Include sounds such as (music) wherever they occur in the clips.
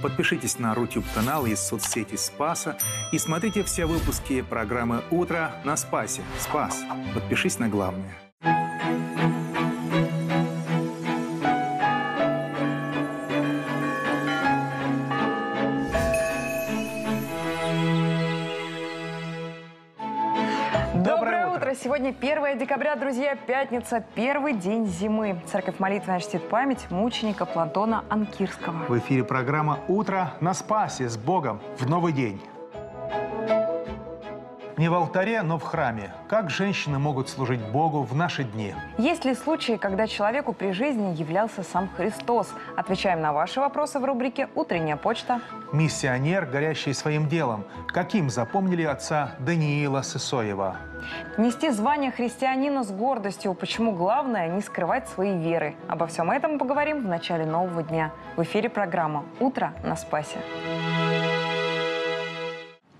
Подпишитесь на Рутюб-канал из соцсети Спаса и смотрите все выпуски программы «Утро на Спасе». Спас. Подпишись на главное. Сегодня 1 декабря, друзья, пятница, первый день зимы. Церковь молитвенная чтит память мученика Платона Анкирского. В эфире программа «Утро на Спасе» с Богом в новый день. Не в алтаре, но в храме. Как женщины могут служить Богу в наши дни? Есть ли случаи, когда человеку при жизни являлся сам Христос? Отвечаем на ваши вопросы в рубрике «Утренняя почта». Миссионер, горящий своим делом. Каким запомнили отца Даниила Сысоева? Нести звание христианина с гордостью. Почему главное не скрывать своей веры? Обо всем этом поговорим в начале нового дня. В эфире программа «Утро на Спасе».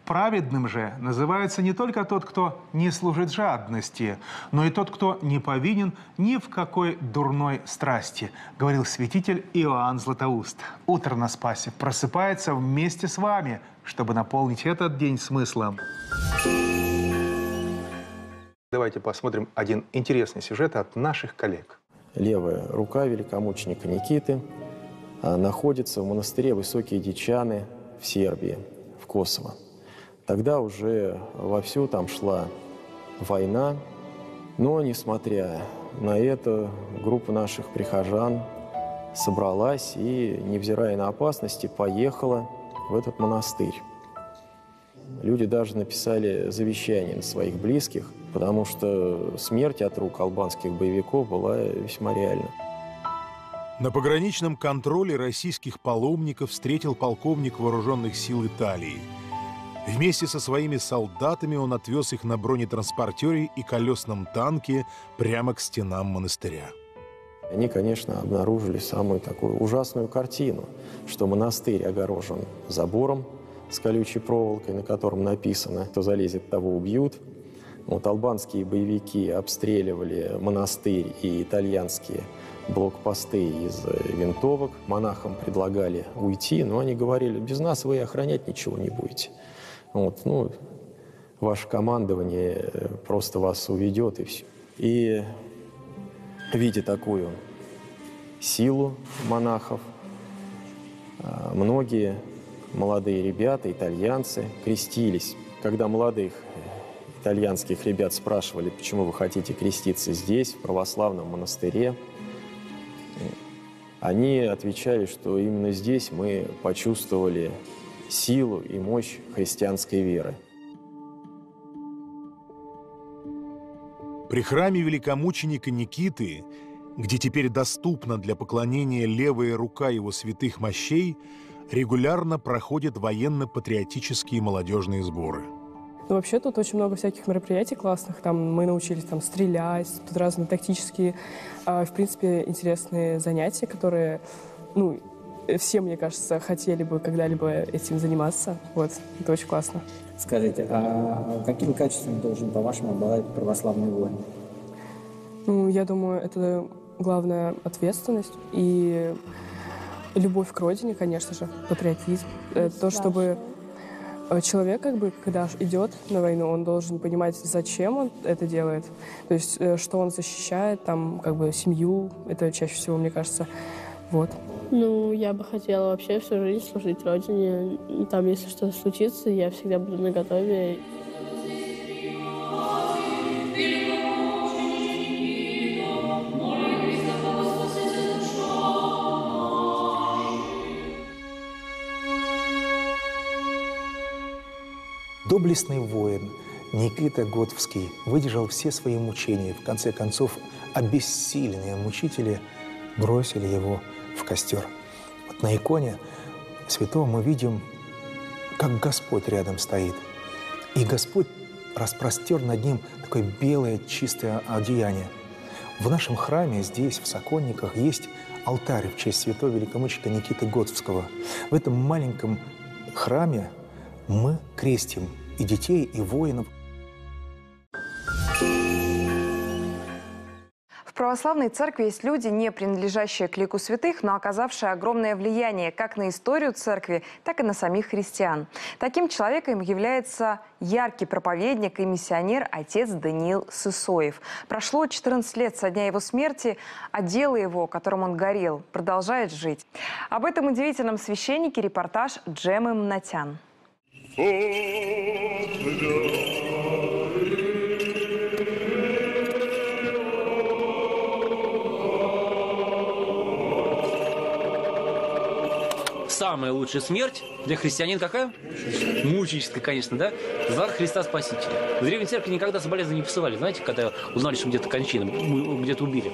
Праведным же называется не только тот, кто не служит жадности, но и тот, кто не повинен ни в какой дурной страсти, говорил святитель Иоанн Златоуст. Утро на Спасе просыпается вместе с вами, чтобы наполнить этот день смыслом. Давайте посмотрим один интересный сюжет от наших коллег. Левая рука великомученика Никиты а, находится в монастыре Высокие Дичаны в Сербии, в Косово. Тогда уже вовсю там шла война, но, несмотря на это, группа наших прихожан собралась и, невзирая на опасности, поехала в этот монастырь. Люди даже написали завещание на своих близких, потому что смерть от рук албанских боевиков была весьма реальна. На пограничном контроле российских паломников встретил полковник вооруженных сил Италии – Вместе со своими солдатами он отвез их на бронетранспортере и колесном танке прямо к стенам монастыря. Они, конечно, обнаружили самую такую ужасную картину, что монастырь огорожен забором с колючей проволокой, на котором написано «Кто залезет, того убьют». Вот албанские боевики обстреливали монастырь и итальянские блокпосты из винтовок. Монахам предлагали уйти, но они говорили, без нас вы охранять ничего не будете. Вот, ну, ваше командование э, просто вас уведет и все. И видя такую силу монахов, а, многие молодые ребята, итальянцы, крестились. Когда молодых итальянских ребят спрашивали, почему вы хотите креститься здесь, в православном монастыре, они отвечали, что именно здесь мы почувствовали силу и мощь христианской веры. При храме великомученика Никиты, где теперь доступна для поклонения левая рука его святых мощей, регулярно проходят военно-патриотические молодежные сборы. Ну, вообще тут очень много всяких мероприятий классных. Там мы научились там стрелять, тут разные тактические, э, в принципе, интересные занятия, которые, ну, все, мне кажется, хотели бы когда-либо этим заниматься. Вот, это очень классно. Скажите, а каким качеством должен, по-вашему, обладать православный воин? Ну, я думаю, это главная ответственность и любовь к родине, конечно же, патриотизм. Это то, чтобы э, человек, как бы, когда идет на войну, он должен понимать, зачем он это делает. То есть, э, что он защищает, там, как бы, семью. Это чаще всего, мне кажется, вот. Ну, я бы хотела вообще всю жизнь служить Родине. Там, если что-то случится, я всегда буду на готове. Доблестный воин Никита Готовский выдержал все свои мучения. В конце концов, обессиленные мучители бросили его в костер. Вот на иконе святого мы видим, как Господь рядом стоит. И Господь распростер над ним такое белое чистое одеяние. В нашем храме здесь, в Сокольниках, есть алтарь в честь святого великомученика Никиты Готовского. В этом маленьком храме мы крестим и детей, и воинов – православной церкви есть люди, не принадлежащие к лику святых, но оказавшие огромное влияние как на историю церкви, так и на самих христиан. Таким человеком является яркий проповедник и миссионер отец Даниил Сысоев. Прошло 14 лет со дня его смерти, а дело его, которым он горел, продолжает жить. Об этом удивительном священнике репортаж Джемы Мнатян. Самая лучшая смерть для христианина какая? Мученическая, конечно, да? За Христа Спасителя. В Древней Церкви никогда соболезнования не посылали. Знаете, когда узнали, что где-то кончина, где-то убили.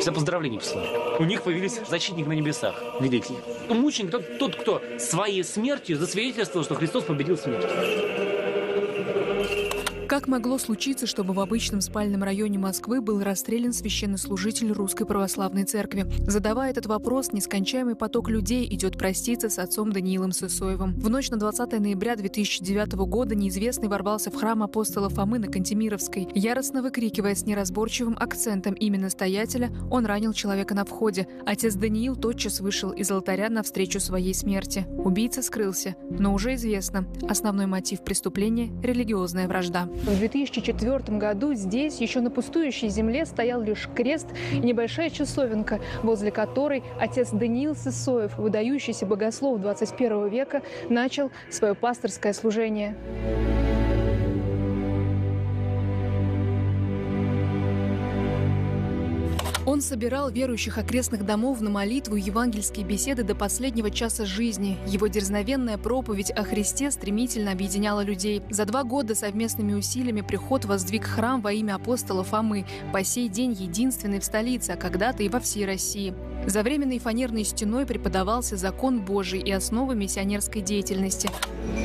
Все поздравления посылали. У них появились защитник на небесах, великий. Мученик тот, тот, кто своей смертью засвидетельствовал, что Христос победил смерть. Как могло случиться, чтобы в обычном спальном районе Москвы был расстрелян священнослужитель Русской Православной Церкви? Задавая этот вопрос, нескончаемый поток людей идет проститься с отцом Даниилом Сысоевым. В ночь на 20 ноября 2009 года неизвестный ворвался в храм апостола Фомы на Кантемировской. Яростно выкрикивая с неразборчивым акцентом имя настоятеля, он ранил человека на входе. Отец Даниил тотчас вышел из алтаря навстречу своей смерти. Убийца скрылся, но уже известно, основной мотив преступления – религиозная вражда. В 2004 году здесь, еще на пустующей земле, стоял лишь крест и небольшая часовенка, возле которой отец Даниил Сысоев, выдающийся богослов 21 века, начал свое пасторское служение. Он собирал верующих окрестных домов на молитву и евангельские беседы до последнего часа жизни. Его дерзновенная проповедь о Христе стремительно объединяла людей. За два года совместными усилиями приход воздвиг храм во имя апостола Фомы, по сей день единственный в столице, а когда-то и во всей России. За временной фанерной стеной преподавался закон Божий и основы миссионерской деятельности.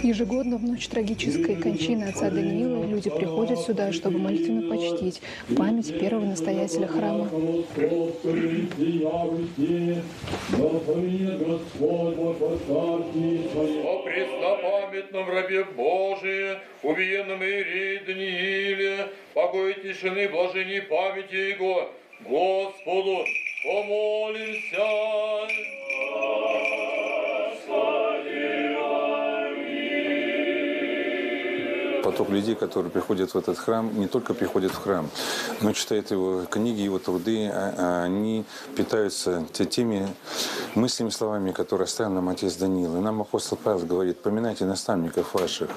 Ежегодно в ночь трагической кончины отца Даниила люди приходят сюда, чтобы молитвенно почтить память первого настоятеля храма. О преснопамятном рабе Божие, убиенном Ирии Данииле, покой тишины блаженней памяти Его, Господу помолимся. Поток людей, которые приходят в этот храм, не только приходят в храм, но читают его книги, его труды, а, а они питаются теми мыслями, словами, которые оставил нам отец Даниил. И нам апостол Павел говорит, поминайте наставников ваших,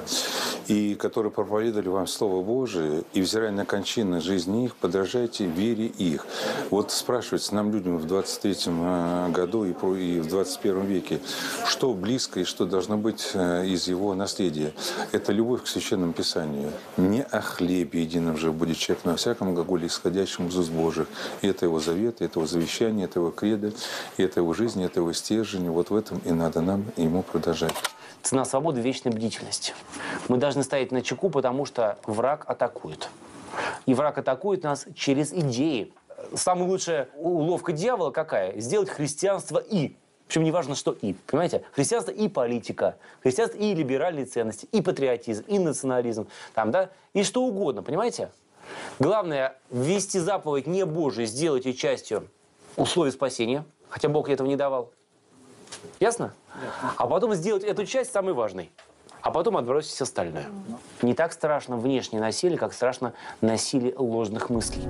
и которые проповедовали вам Слово Божие, и, взирая на кончины жизни их, подражайте вере их. Вот спрашивается нам, людям в 23-м а, году и в 21 веке, что близко и что должно быть э, из его наследия. Это любовь к священным Писанию. Не о хлебе едином же будет человек, но о всяком глаголе, исходящем из уст Божьих. И это его завет, это его завещание, это его кредо, и это его жизнь, это его стержень. Вот в этом и надо нам ему продолжать. Цена свободы – вечная бдительность. Мы должны стоять на чеку, потому что враг атакует. И враг атакует нас через идеи. Самая лучшая уловка дьявола какая? Сделать христианство и причем не важно, что и. Понимаете? Христианство и политика, христианство и либеральные ценности, и патриотизм, и национализм, там, да, и что угодно, понимаете? Главное, ввести заповедь не Божий, сделать ее частью условий спасения, хотя Бог этого не давал. Ясно? А потом сделать эту часть самой важной а потом отбросить все остальное. Не так страшно внешнее насилие, как страшно насилие ложных мыслей.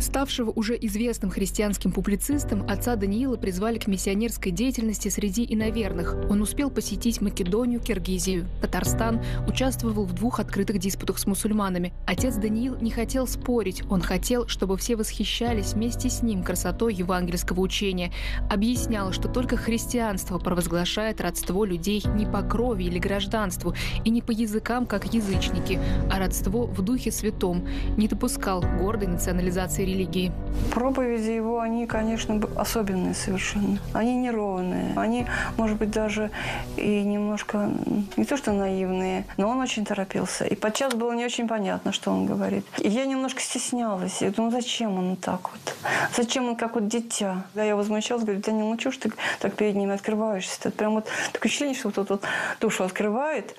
Ставшего уже известным христианским публицистом, отца Даниила призвали к миссионерской деятельности среди иноверных. Он успел посетить Македонию, Киргизию, Татарстан, участвовал в двух открытых диспутах с мусульманами. Отец Даниил не хотел спорить, он хотел, чтобы все восхищались вместе с ним красотой евангельского учения. Объяснял, что только христианство провозглашает родство людей не по крови или гражданству и не по языкам, как язычники, а родство в Духе Святом. Не допускал гордой национализации религии. Проповеди его, они, конечно, особенные совершенно. Они неровные. Они, может быть, даже и немножко, не то что наивные, но он очень торопился. И подчас было не очень понятно, что он говорит. И я немножко стеснялась. Я думаю, зачем он так вот? Зачем он как вот дитя? Да, я возмущалась, говорю, да не ну что ты так перед ним открываешься? Это прям вот такое ощущение, что вот, вот, вот душу открывает,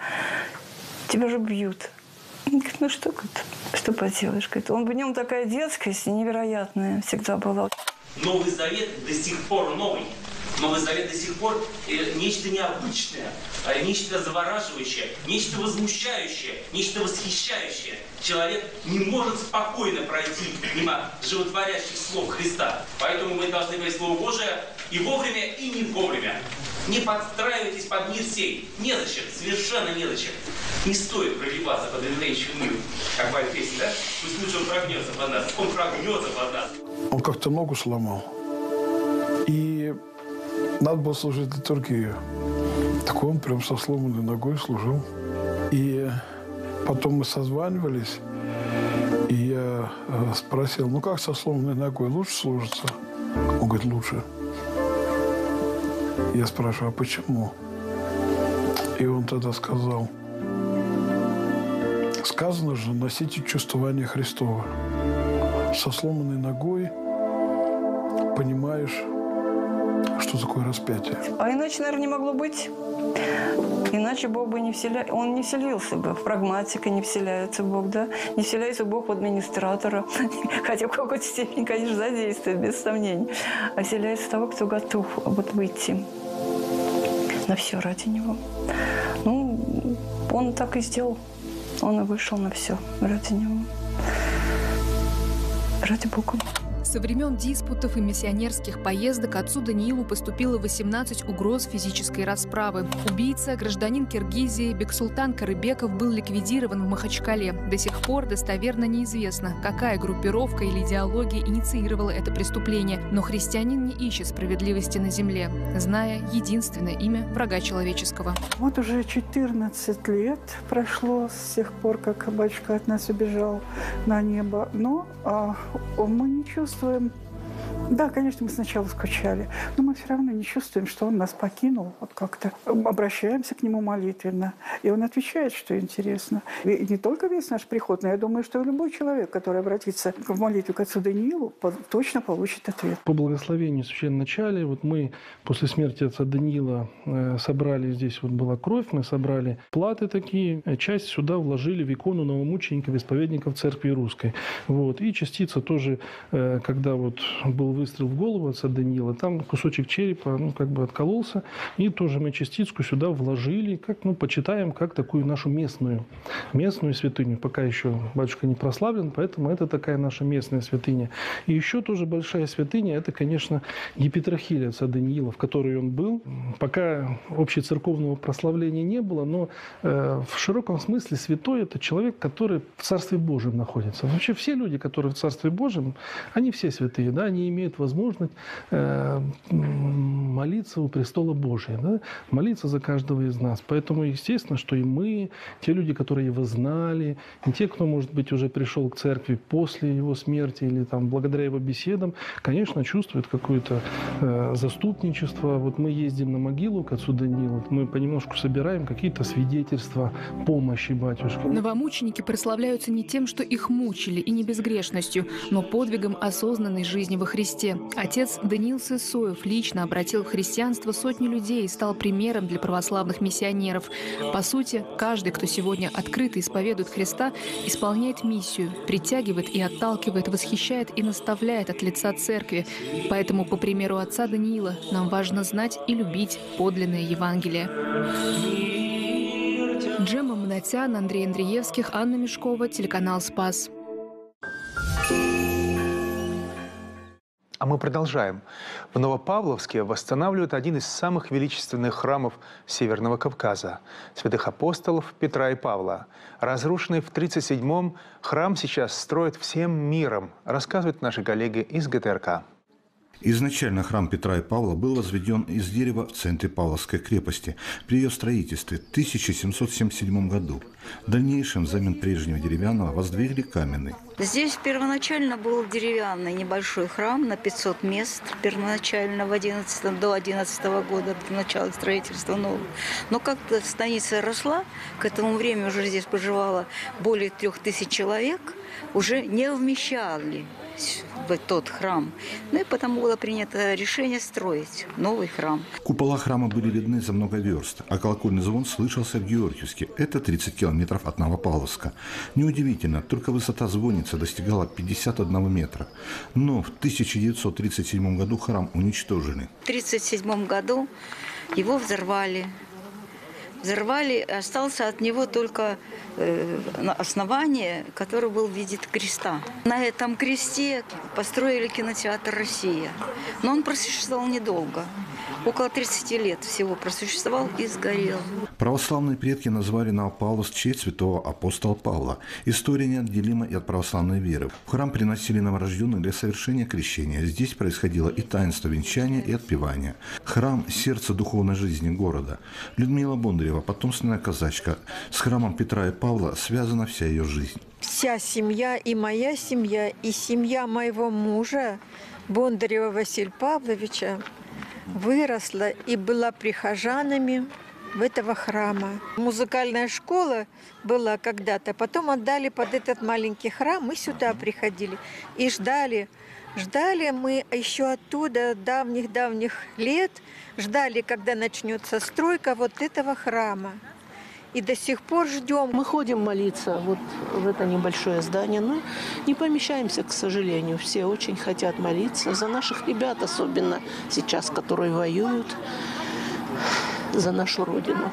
тебя же бьют. Говорит, ну что, что поделаешь? Говорит, он в нем такая детскость невероятная всегда была. Новый Завет до сих пор новый. Новый Завет до сих пор э, нечто необычное, э, нечто завораживающее, нечто возмущающее, нечто восхищающее. Человек не может спокойно пройти мимо животворящих слов Христа. Поэтому мы должны говорить Слово Божие и вовремя, и не вовремя. Не подстраивайтесь под мир сей. Незачем, совершенно незачем. Не стоит прогибаться под инвейчью миру, как в песня, да? Пусть лучше он прогнется под нас. Он прогнется под нас. Он как-то ногу сломал. И надо было служить литургию. Так он прям со сломанной ногой служил. И потом мы созванивались, и я э, спросил, ну как со сломанной ногой, лучше служится? Он говорит, лучше. Я спрашиваю, а почему? И он тогда сказал, сказано же, носите чувствование Христова. Со сломанной ногой понимаешь, что такое распятие. А иначе, наверное, не могло быть. Иначе Бог бы не вселя... Он не вселился бы. В прагматика не вселяется Бог, да? Не вселяется Бог в администратора. (laughs) Хотя в какой-то степени, конечно, задействует, без сомнений. А вселяется того, кто готов вот выйти на все ради Него. Ну, он так и сделал. Он и вышел на все ради Него. Ради Бога. Со времен диспутов и миссионерских поездок отцу Даниилу поступило 18 угроз физической расправы. Убийца, гражданин Киргизии Бексултан Карыбеков был ликвидирован в Махачкале. До сих пор достоверно неизвестно, какая группировка или идеология инициировала это преступление, но христианин не ищет справедливости на земле, зная единственное имя врага человеческого. Вот уже 14 лет прошло с тех пор, как батюшка от нас убежал на небо, но а, мы не чувствуем чувствуем да, конечно, мы сначала скучали, но мы все равно не чувствуем, что он нас покинул. Вот как-то обращаемся к нему молитвенно, и он отвечает, что интересно. И не только весь наш приход, но я думаю, что любой человек, который обратится в молитву к отцу Даниилу, точно получит ответ. По благословению священном начале, вот мы после смерти отца Даниила э, собрали, здесь вот была кровь, мы собрали платы такие, э, часть сюда вложили в икону новомучеников, исповедников церкви русской. Вот. И частица тоже, э, когда вот был выстрел в голову отца Даниила, там кусочек черепа, ну, как бы откололся, и тоже мы частичку сюда вложили, как, ну, почитаем, как такую нашу местную, местную святыню. Пока еще батюшка не прославлен, поэтому это такая наша местная святыня. И еще тоже большая святыня, это, конечно, епитрахиль отца Даниила, в которой он был. Пока общецерковного прославления не было, но э, в широком смысле святой – это человек, который в Царстве Божьем находится. Вообще все люди, которые в Царстве Божьем, они все святые, да, они имеют возможность э, молиться у престола Божия, да? молиться за каждого из нас. Поэтому, естественно, что и мы, те люди, которые его знали, и те, кто, может быть, уже пришел к церкви после его смерти или там благодаря его беседам, конечно, чувствуют какое-то э, заступничество. Вот мы ездим на могилу к отцу Данилу, мы понемножку собираем какие-то свидетельства помощи батюшке. Новомученики прославляются не тем, что их мучили, и не безгрешностью, но подвигом осознанной жизни Христе Христе. Отец Даниил Сысоев лично обратил в христианство сотни людей и стал примером для православных миссионеров. По сути, каждый, кто сегодня открыто исповедует Христа, исполняет миссию, притягивает и отталкивает, восхищает и наставляет от лица церкви. Поэтому, по примеру отца Даниила, нам важно знать и любить подлинное Евангелие. Джема Манатян, Андрей Андреевских, Анна Мешкова, телеканал «Спас». А мы продолжаем. В Новопавловске восстанавливают один из самых величественных храмов Северного Кавказа – святых апостолов Петра и Павла. Разрушенный в 1937-м храм сейчас строят всем миром, рассказывают наши коллеги из ГТРК. Изначально храм Петра и Павла был возведен из дерева в центре Павловской крепости при ее строительстве в 1777 году. В дальнейшем взамен прежнего деревянного воздвигли каменный. Здесь первоначально был деревянный небольшой храм на 500 мест, первоначально в 11, до 11 года, до начала строительства нового. Но как-то станица росла, к этому времени уже здесь проживало более трех тысяч человек, уже не вмещали в тот храм. Ну и потому было принято решение строить новый храм. Купола храма были видны за много верст, а колокольный звон слышался в Георгиевске. Это 30 километров от Новопавловска. Неудивительно, только высота звонницы достигала 51 метра. Но в 1937 году храм уничтожили. В 1937 году его взорвали. Взорвали, остался от него только э, основание, которое был в виде креста. На этом кресте построили кинотеатр «Россия». Но он просуществовал недолго. Около 30 лет всего просуществовал и сгорел. Православные предки назвали Новопавловск в честь святого апостола Павла. История неотделима и от православной веры. В храм приносили новорожденных для совершения крещения. Здесь происходило и таинство венчания, и отпевания. Храм – сердце духовной жизни города. Людмила Бондарева, потомственная казачка. С храмом Петра и Павла связана вся ее жизнь. Вся семья и моя семья, и семья моего мужа, Бондарева Василия Павловича, выросла и была прихожанами в этого храма. Музыкальная школа была когда-то, потом отдали под этот маленький храм, мы сюда приходили и ждали. Ждали мы еще оттуда давних-давних лет, ждали, когда начнется стройка вот этого храма. И до сих пор ждем. Мы ходим молиться вот в это небольшое здание, но не помещаемся, к сожалению. Все очень хотят молиться за наших ребят, особенно сейчас, которые воюют за нашу Родину.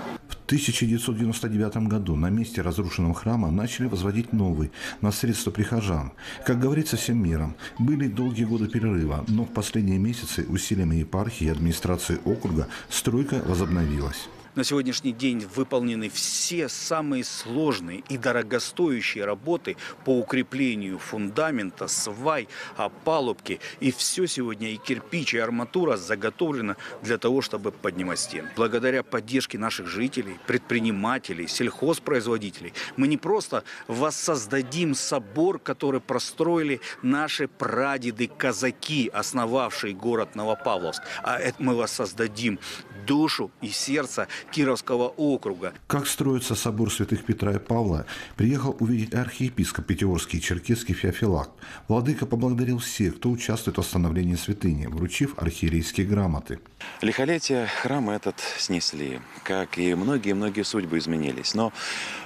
В 1999 году на месте разрушенного храма начали возводить новый на средства прихожан. Как говорится всем миром, были долгие годы перерыва, но в последние месяцы усилиями епархии и администрации округа стройка возобновилась. На сегодняшний день выполнены все самые сложные и дорогостоящие работы по укреплению фундамента, свай, опалубки. И все сегодня, и кирпич, и арматура заготовлено для того, чтобы поднимать стены. Благодаря поддержке наших жителей, предпринимателей, сельхозпроизводителей, мы не просто воссоздадим собор, который простроили наши прадеды-казаки, основавшие город Новопавловск, а это мы воссоздадим душу и сердце Кировского округа. Как строится собор святых Петра и Павла, приехал увидеть архиепископ Пятигорский и Черкесский Феофилак. Владыка поблагодарил всех, кто участвует в восстановлении святыни, вручив архиерейские грамоты. Лихолетие храма этот снесли, как и многие-многие судьбы изменились. Но,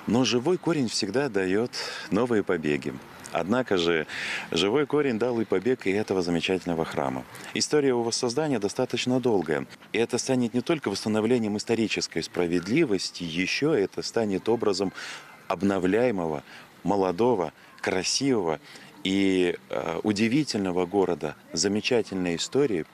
но живой корень всегда дает новые побеги. Однако же живой корень дал и побег и этого замечательного храма. История его воссоздания достаточно долгая. И это станет не только восстановлением исторической справедливости, еще это станет образом обновляемого, молодого, красивого и э, удивительного города, замечательной истории,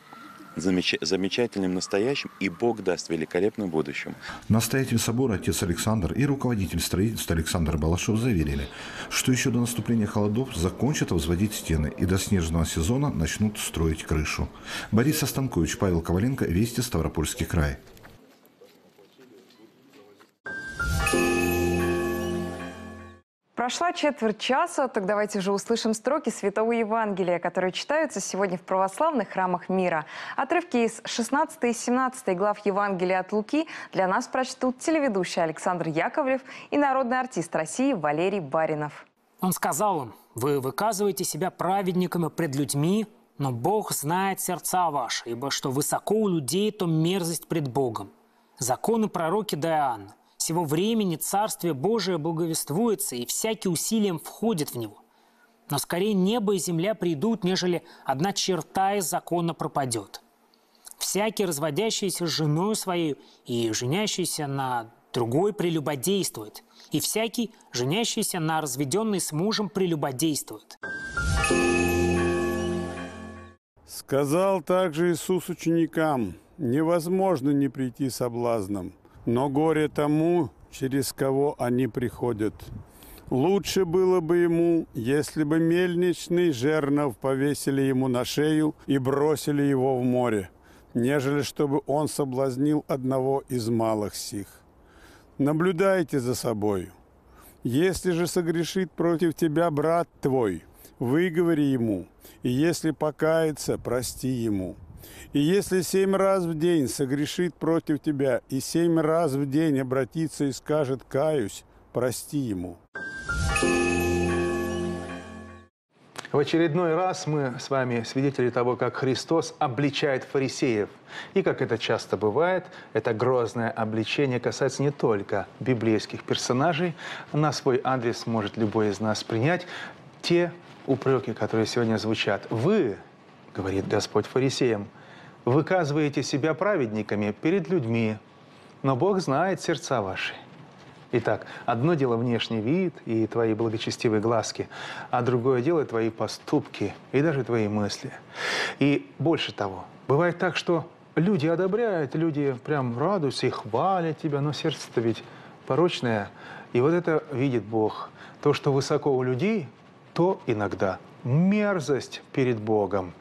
замеч... замечательным настоящим, и Бог даст великолепным будущим. Настоятель собора отец Александр и руководитель строительства Александр Балашов заверили, что еще до наступления холодов закончат возводить стены и до снежного сезона начнут строить крышу. Борис Останкович, Павел Коваленко, Вести, Ставропольский край. Прошла четверть часа, так давайте же услышим строки Святого Евангелия, которые читаются сегодня в православных храмах мира. Отрывки из 16 и 17 глав Евангелия от Луки для нас прочтут телеведущий Александр Яковлев и народный артист России Валерий Баринов. Он сказал им, вы выказываете себя праведниками пред людьми, но Бог знает сердца ваши, ибо что высоко у людей, то мерзость пред Богом. Законы пророки Иоанна сего времени Царствие Божие благовествуется, и всякий усилием входит в него. Но скорее небо и земля придут, нежели одна черта из закона пропадет. Всякий, разводящийся с женой своей и женящийся на другой, прелюбодействует, и всякий, женящийся на разведенной с мужем, прелюбодействует. Сказал также Иисус ученикам, невозможно не прийти соблазном – но горе тому, через кого они приходят. Лучше было бы ему, если бы мельничный жернов повесили ему на шею и бросили его в море, нежели чтобы он соблазнил одного из малых сих. Наблюдайте за собою. Если же согрешит против тебя брат твой, выговори ему, и если покается, прости ему. И если семь раз в день согрешит против тебя, и семь раз в день обратится и скажет «каюсь», прости ему. В очередной раз мы с вами свидетели того, как Христос обличает фарисеев. И как это часто бывает, это грозное обличение касается не только библейских персонажей. На свой адрес может любой из нас принять те упреки, которые сегодня звучат. Вы, говорит Господь фарисеям, выказываете себя праведниками перед людьми, но Бог знает сердца ваши. Итак, одно дело внешний вид и твои благочестивые глазки, а другое дело твои поступки и даже твои мысли. И больше того, бывает так, что люди одобряют, люди прям радуются и хвалят тебя, но сердце-то ведь порочное. И вот это видит Бог. То, что высоко у людей, то иногда мерзость перед Богом.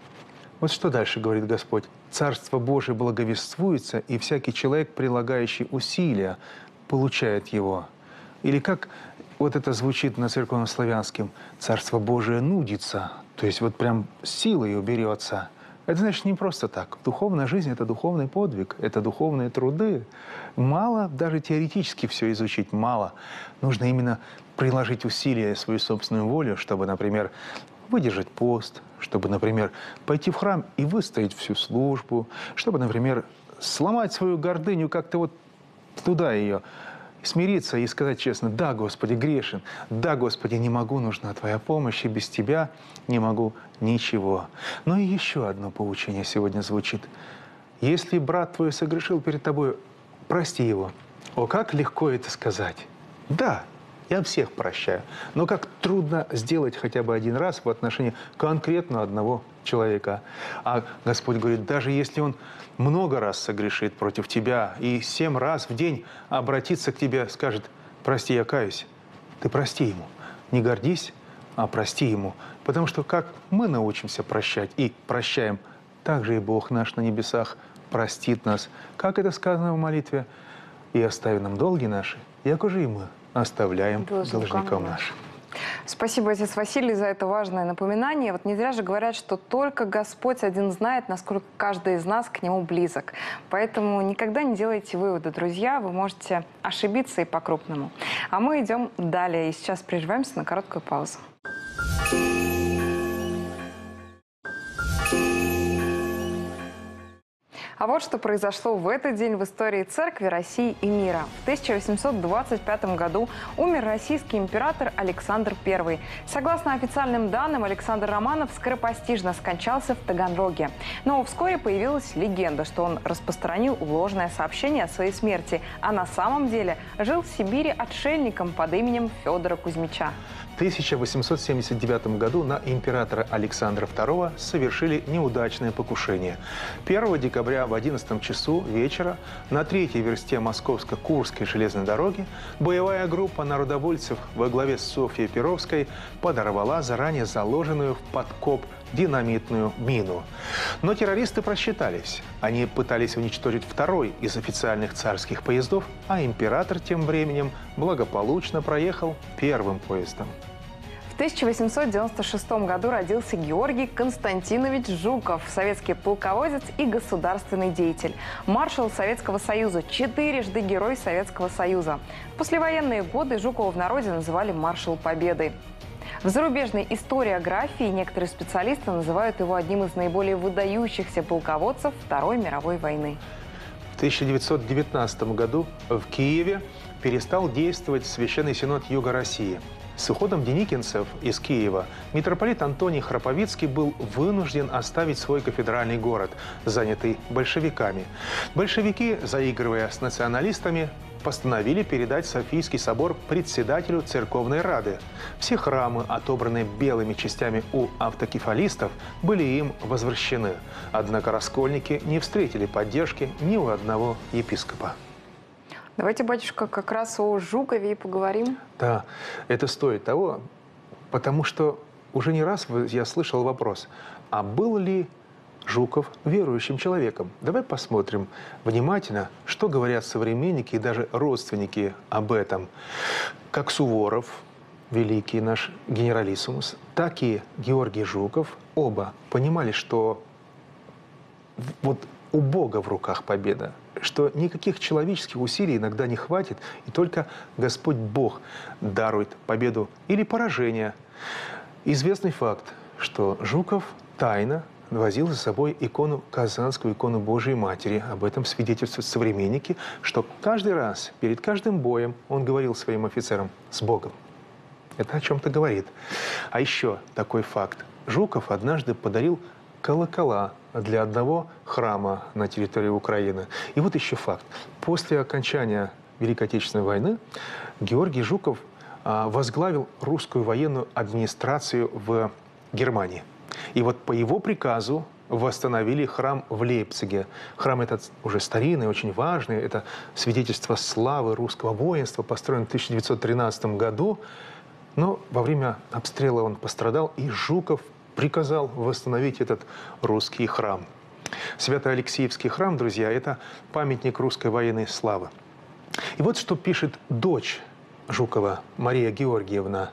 Вот что дальше говорит Господь. Царство Божие благовествуется, и всякий человек, прилагающий усилия, получает его. Или как вот это звучит на церковно-славянском, Царство Божие нудится, то есть вот прям силой уберется. Это значит не просто так. Духовная жизнь – это духовный подвиг, это духовные труды. Мало даже теоретически все изучить, мало. Нужно именно приложить усилия, свою собственную волю, чтобы, например, выдержать пост, чтобы, например, пойти в храм и выстоять всю службу, чтобы, например, сломать свою гордыню, как-то вот туда ее смириться и сказать честно, да, Господи, грешен, да, Господи, не могу, нужна Твоя помощь, и без Тебя не могу ничего. Но и еще одно поучение сегодня звучит. Если брат твой согрешил перед тобой, прости его. О, как легко это сказать. Да, я всех прощаю. Но как трудно сделать хотя бы один раз в отношении конкретно одного человека. А Господь говорит, даже если он много раз согрешит против тебя и семь раз в день обратится к тебе, скажет, прости, я каюсь, ты прости ему. Не гордись, а прости ему. Потому что как мы научимся прощать и прощаем, так же и Бог наш на небесах простит нас. Как это сказано в молитве? И остави нам долги наши, яко же и мы оставляем должникам нашим. Спасибо, отец Василий, за это важное напоминание. Вот не зря же говорят, что только Господь один знает, насколько каждый из нас к Нему близок. Поэтому никогда не делайте выводы, друзья. Вы можете ошибиться и по-крупному. А мы идем далее. И сейчас прерываемся на короткую паузу. А вот что произошло в этот день в истории церкви России и мира. В 1825 году умер российский император Александр I. Согласно официальным данным, Александр Романов скоропостижно скончался в Таганроге. Но вскоре появилась легенда, что он распространил ложное сообщение о своей смерти, а на самом деле жил в Сибири отшельником под именем Федора Кузьмича. 1879 году на императора Александра II совершили неудачное покушение. 1 декабря в 11 часу вечера на третьей версте Московско-Курской железной дороги боевая группа народовольцев во главе с Софьей Перовской подорвала заранее заложенную в подкоп динамитную мину. Но террористы просчитались. Они пытались уничтожить второй из официальных царских поездов, а император тем временем благополучно проехал первым поездом. В 1896 году родился Георгий Константинович Жуков, советский полководец и государственный деятель, маршал Советского Союза, четырежды Герой Советского Союза. В послевоенные годы Жукова в народе называли маршал Победы. В зарубежной историографии некоторые специалисты называют его одним из наиболее выдающихся полководцев Второй мировой войны. В 1919 году в Киеве перестал действовать Священный Синод Юга России – с уходом деникинцев из Киева митрополит Антоний Храповицкий был вынужден оставить свой кафедральный город, занятый большевиками. Большевики, заигрывая с националистами, постановили передать Софийский собор председателю церковной рады. Все храмы, отобранные белыми частями у автокефалистов, были им возвращены. Однако раскольники не встретили поддержки ни у одного епископа. Давайте, батюшка, как раз о Жукове и поговорим. Да, это стоит того, потому что уже не раз я слышал вопрос, а был ли Жуков верующим человеком? Давай посмотрим внимательно, что говорят современники и даже родственники об этом. Как Суворов, великий наш генералиссимус, так и Георгий Жуков, оба понимали, что вот у Бога в руках победа, что никаких человеческих усилий иногда не хватит, и только Господь Бог дарует победу или поражение. Известный факт, что Жуков тайно возил за собой икону, Казанскую икону Божией Матери. Об этом свидетельствуют современники, что каждый раз, перед каждым боем он говорил своим офицерам «с Богом». Это о чем-то говорит. А еще такой факт. Жуков однажды подарил колокола для одного храма на территории Украины. И вот еще факт. После окончания Великой Отечественной войны Георгий Жуков а, возглавил русскую военную администрацию в Германии. И вот по его приказу восстановили храм в Лейпциге. Храм этот уже старинный, очень важный. Это свидетельство славы русского воинства, построен в 1913 году. Но во время обстрела он пострадал, и Жуков приказал восстановить этот русский храм. Свято-Алексеевский храм, друзья, это памятник русской военной славы. И вот что пишет дочь Жукова, Мария Георгиевна.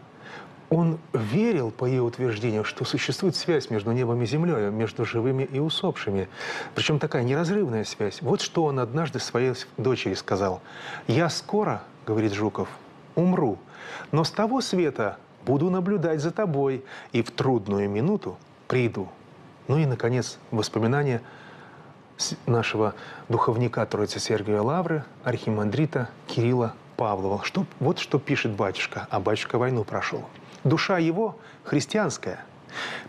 Он верил, по ее утверждению, что существует связь между небом и землей, между живыми и усопшими. Причем такая неразрывная связь. Вот что он однажды своей дочери сказал. «Я скоро, — говорит Жуков, — умру, но с того света буду наблюдать за тобой, и в трудную минуту приду». Ну и, наконец, воспоминания нашего духовника Троицы Сергия Лавры, архимандрита Кирилла Павлова. Что, вот что пишет батюшка, а батюшка войну прошел. Душа его христианская.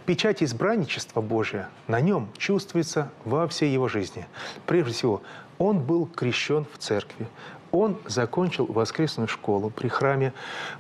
Печать избранничества Божия на нем чувствуется во всей его жизни. Прежде всего, он был крещен в церкви. Он закончил воскресную школу при храме,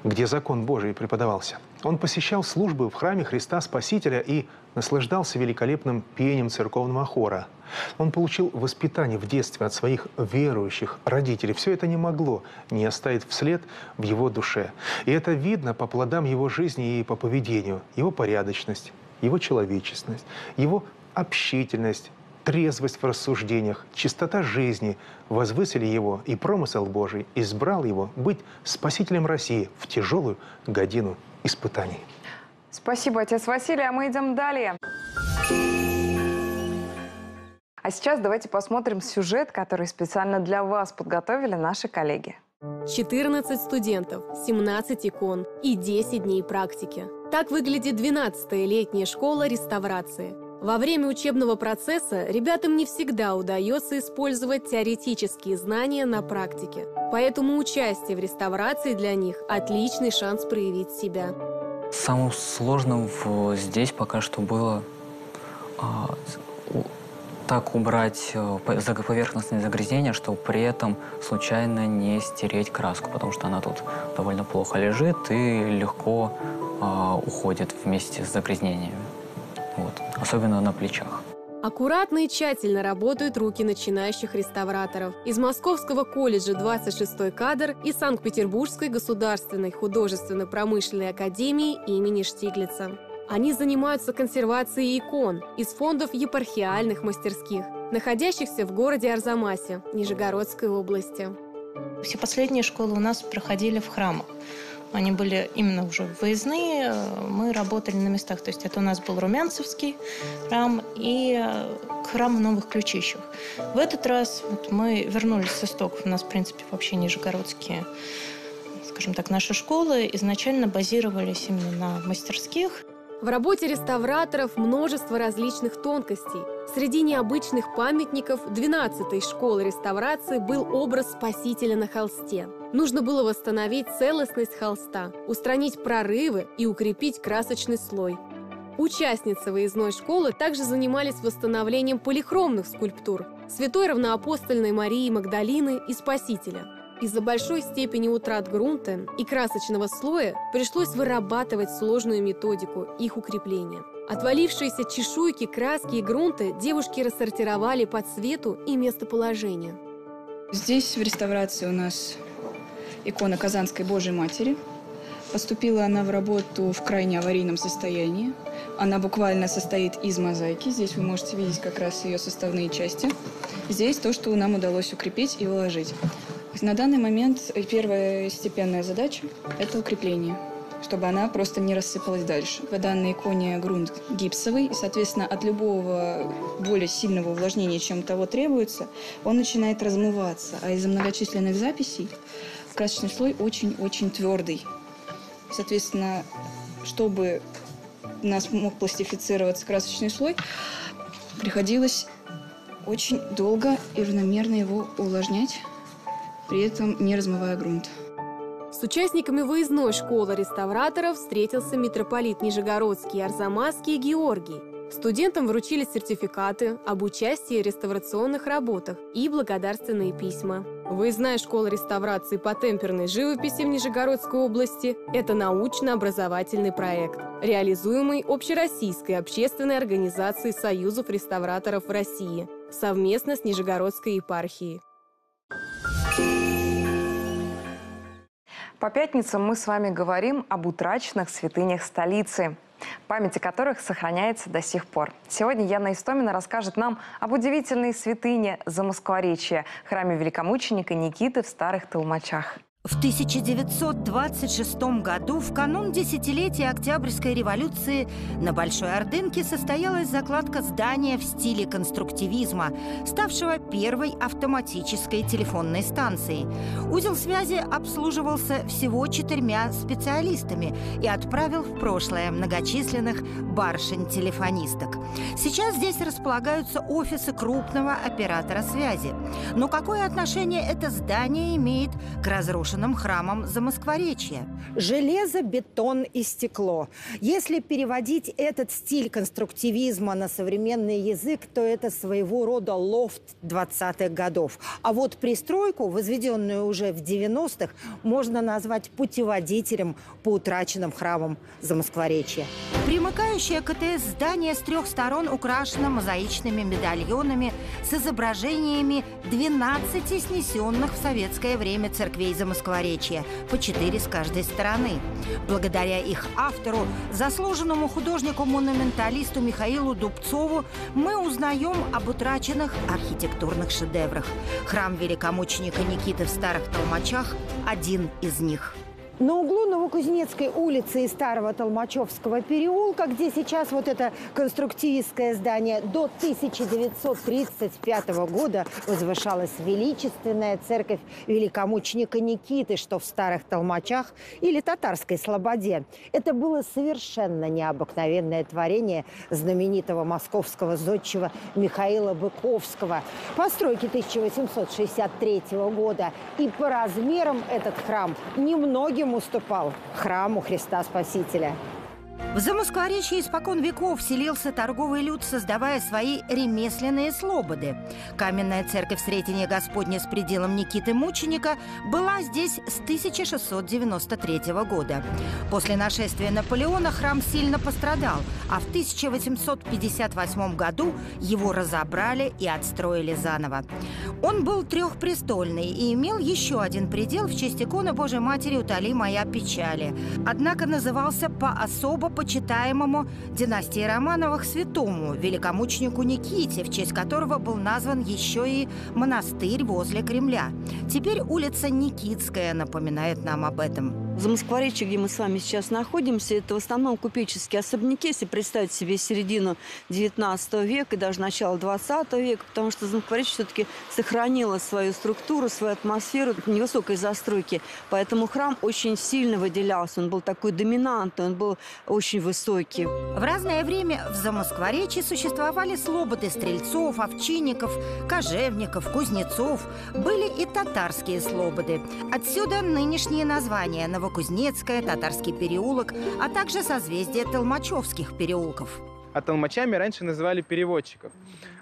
где закон Божий преподавался. Он посещал службы в храме Христа Спасителя и наслаждался великолепным пением церковного хора – он получил воспитание в детстве от своих верующих родителей. Все это не могло не оставить вслед в его душе. И это видно по плодам его жизни и по поведению. Его порядочность, его человечность, его общительность, трезвость в рассуждениях, чистота жизни возвысили его, и промысел Божий избрал его быть спасителем России в тяжелую годину испытаний. Спасибо, отец Василий, а мы идем далее. А сейчас давайте посмотрим сюжет, который специально для вас подготовили наши коллеги. 14 студентов, 17 икон и 10 дней практики. Так выглядит 12-я летняя школа реставрации. Во время учебного процесса ребятам не всегда удается использовать теоретические знания на практике. Поэтому участие в реставрации для них – отличный шанс проявить себя. Самым сложным здесь пока что было а, так убрать э, поверхностные загрязнения, чтобы при этом случайно не стереть краску, потому что она тут довольно плохо лежит и легко э, уходит вместе с загрязнениями. Вот. Особенно на плечах. Аккуратно и тщательно работают руки начинающих реставраторов. Из Московского колледжа 26-й кадр и Санкт-Петербургской государственной художественно-промышленной академии имени Штиглица. Они занимаются консервацией икон из фондов епархиальных мастерских, находящихся в городе Арзамасе, Нижегородской области. Все последние школы у нас проходили в храмах. Они были именно уже выездные, мы работали на местах. То есть это у нас был Румянцевский храм и храм Новых Ключищев. В этот раз вот мы вернулись с истоков. У нас, в принципе, вообще нижегородские скажем так, наши школы изначально базировались именно на мастерских. В работе реставраторов множество различных тонкостей. Среди необычных памятников 12-й школы реставрации был образ спасителя на холсте. Нужно было восстановить целостность холста, устранить прорывы и укрепить красочный слой. Участницы выездной школы также занимались восстановлением полихромных скульптур Святой Равноапостольной Марии Магдалины и Спасителя – из-за большой степени утрат грунта и красочного слоя пришлось вырабатывать сложную методику их укрепления. Отвалившиеся чешуйки, краски и грунты девушки рассортировали по цвету и местоположению. Здесь в реставрации у нас икона Казанской Божьей Матери. Поступила она в работу в крайне аварийном состоянии. Она буквально состоит из мозаики. Здесь вы можете видеть как раз ее составные части. Здесь то, что нам удалось укрепить и уложить. На данный момент первая степенная задача – это укрепление чтобы она просто не рассыпалась дальше. В данной иконе грунт гипсовый, и, соответственно, от любого более сильного увлажнения, чем того требуется, он начинает размываться. А из-за многочисленных записей красочный слой очень-очень твердый. Соответственно, чтобы у нас мог пластифицироваться красочный слой, приходилось очень долго и равномерно его увлажнять, при этом не размывая грунт. С участниками выездной школы реставраторов встретился митрополит Нижегородский Арзамасский Георгий. Студентам вручили сертификаты об участии в реставрационных работах и благодарственные письма. Выездная школа реставрации по темперной живописи в Нижегородской области – это научно-образовательный проект, реализуемый Общероссийской общественной организацией Союзов реставраторов России совместно с Нижегородской епархией. По пятницам мы с вами говорим об утраченных святынях столицы память о которых сохраняется до сих пор. Сегодня Яна Истомина расскажет нам об удивительной святыне Замоскворечья, храме великомученика Никиты в Старых Толмачах. В 1926 году, в канун десятилетия Октябрьской революции, на Большой Ордынке состоялась закладка здания в стиле конструктивизма, ставшего первой автоматической телефонной станцией. Узел связи обслуживался всего четырьмя специалистами и отправил в прошлое многочисленных барышень-телефонисток. Сейчас здесь располагаются офисы крупного оператора связи. Но какое отношение это здание имеет к разрушению разрушенным храмом Замоскворечья. Железо, бетон и стекло. Если переводить этот стиль конструктивизма на современный язык, то это своего рода лофт 20-х годов. А вот пристройку, возведенную уже в 90-х, можно назвать путеводителем по утраченным храмам Замоскворечья. Примыкающее к КТС здание с трех сторон украшено мозаичными медальонами с изображениями 12 снесенных в советское время церквей Замоскворечья Москворечья, по четыре с каждой стороны. Благодаря их автору, заслуженному художнику-монументалисту Михаилу Дубцову, мы узнаем об утраченных архитектурных шедеврах. Храм великомученика Никиты в Старых Толмачах – один из них. На углу Новокузнецкой улицы и Старого Толмачевского переулка, где сейчас вот это конструктивистское здание, до 1935 года возвышалась величественная церковь великомученика Никиты, что в Старых Толмачах или Татарской Слободе. Это было совершенно необыкновенное творение знаменитого московского зодчего Михаила Быковского. Постройки 1863 года. И по размерам этот храм немногим чем уступал храму Христа Спасителя. В Замоскворечье испокон веков селился торговый люд, создавая свои ремесленные слободы. Каменная церковь Сретения Господня с пределом Никиты Мученика была здесь с 1693 года. После нашествия Наполеона храм сильно пострадал, а в 1858 году его разобрали и отстроили заново. Он был трехпрестольный и имел еще один предел в честь иконы Божьей Матери «Утоли моя печали». Однако назывался по особо почитаемому династии Романовых святому, великомученику Никите, в честь которого был назван еще и монастырь возле Кремля. Теперь улица Никитская напоминает нам об этом. В Замоскворечье, где мы с вами сейчас находимся, это в основном купеческие особняки, если представить себе середину 19 века и даже начало 20 века, потому что Замоскворечье все-таки сохранило свою структуру, свою атмосферу невысокой застройки. Поэтому храм очень сильно выделялся, он был такой доминантный, он был очень высокий. В разное время в Замоскворечье существовали слободы стрельцов, овчинников, кожевников, кузнецов. Были и татарские слободы. Отсюда нынешние названия Новокузнецк Новокузнецкая, Татарский переулок, а также созвездие Толмачевских переулков. А толмачами раньше называли переводчиков.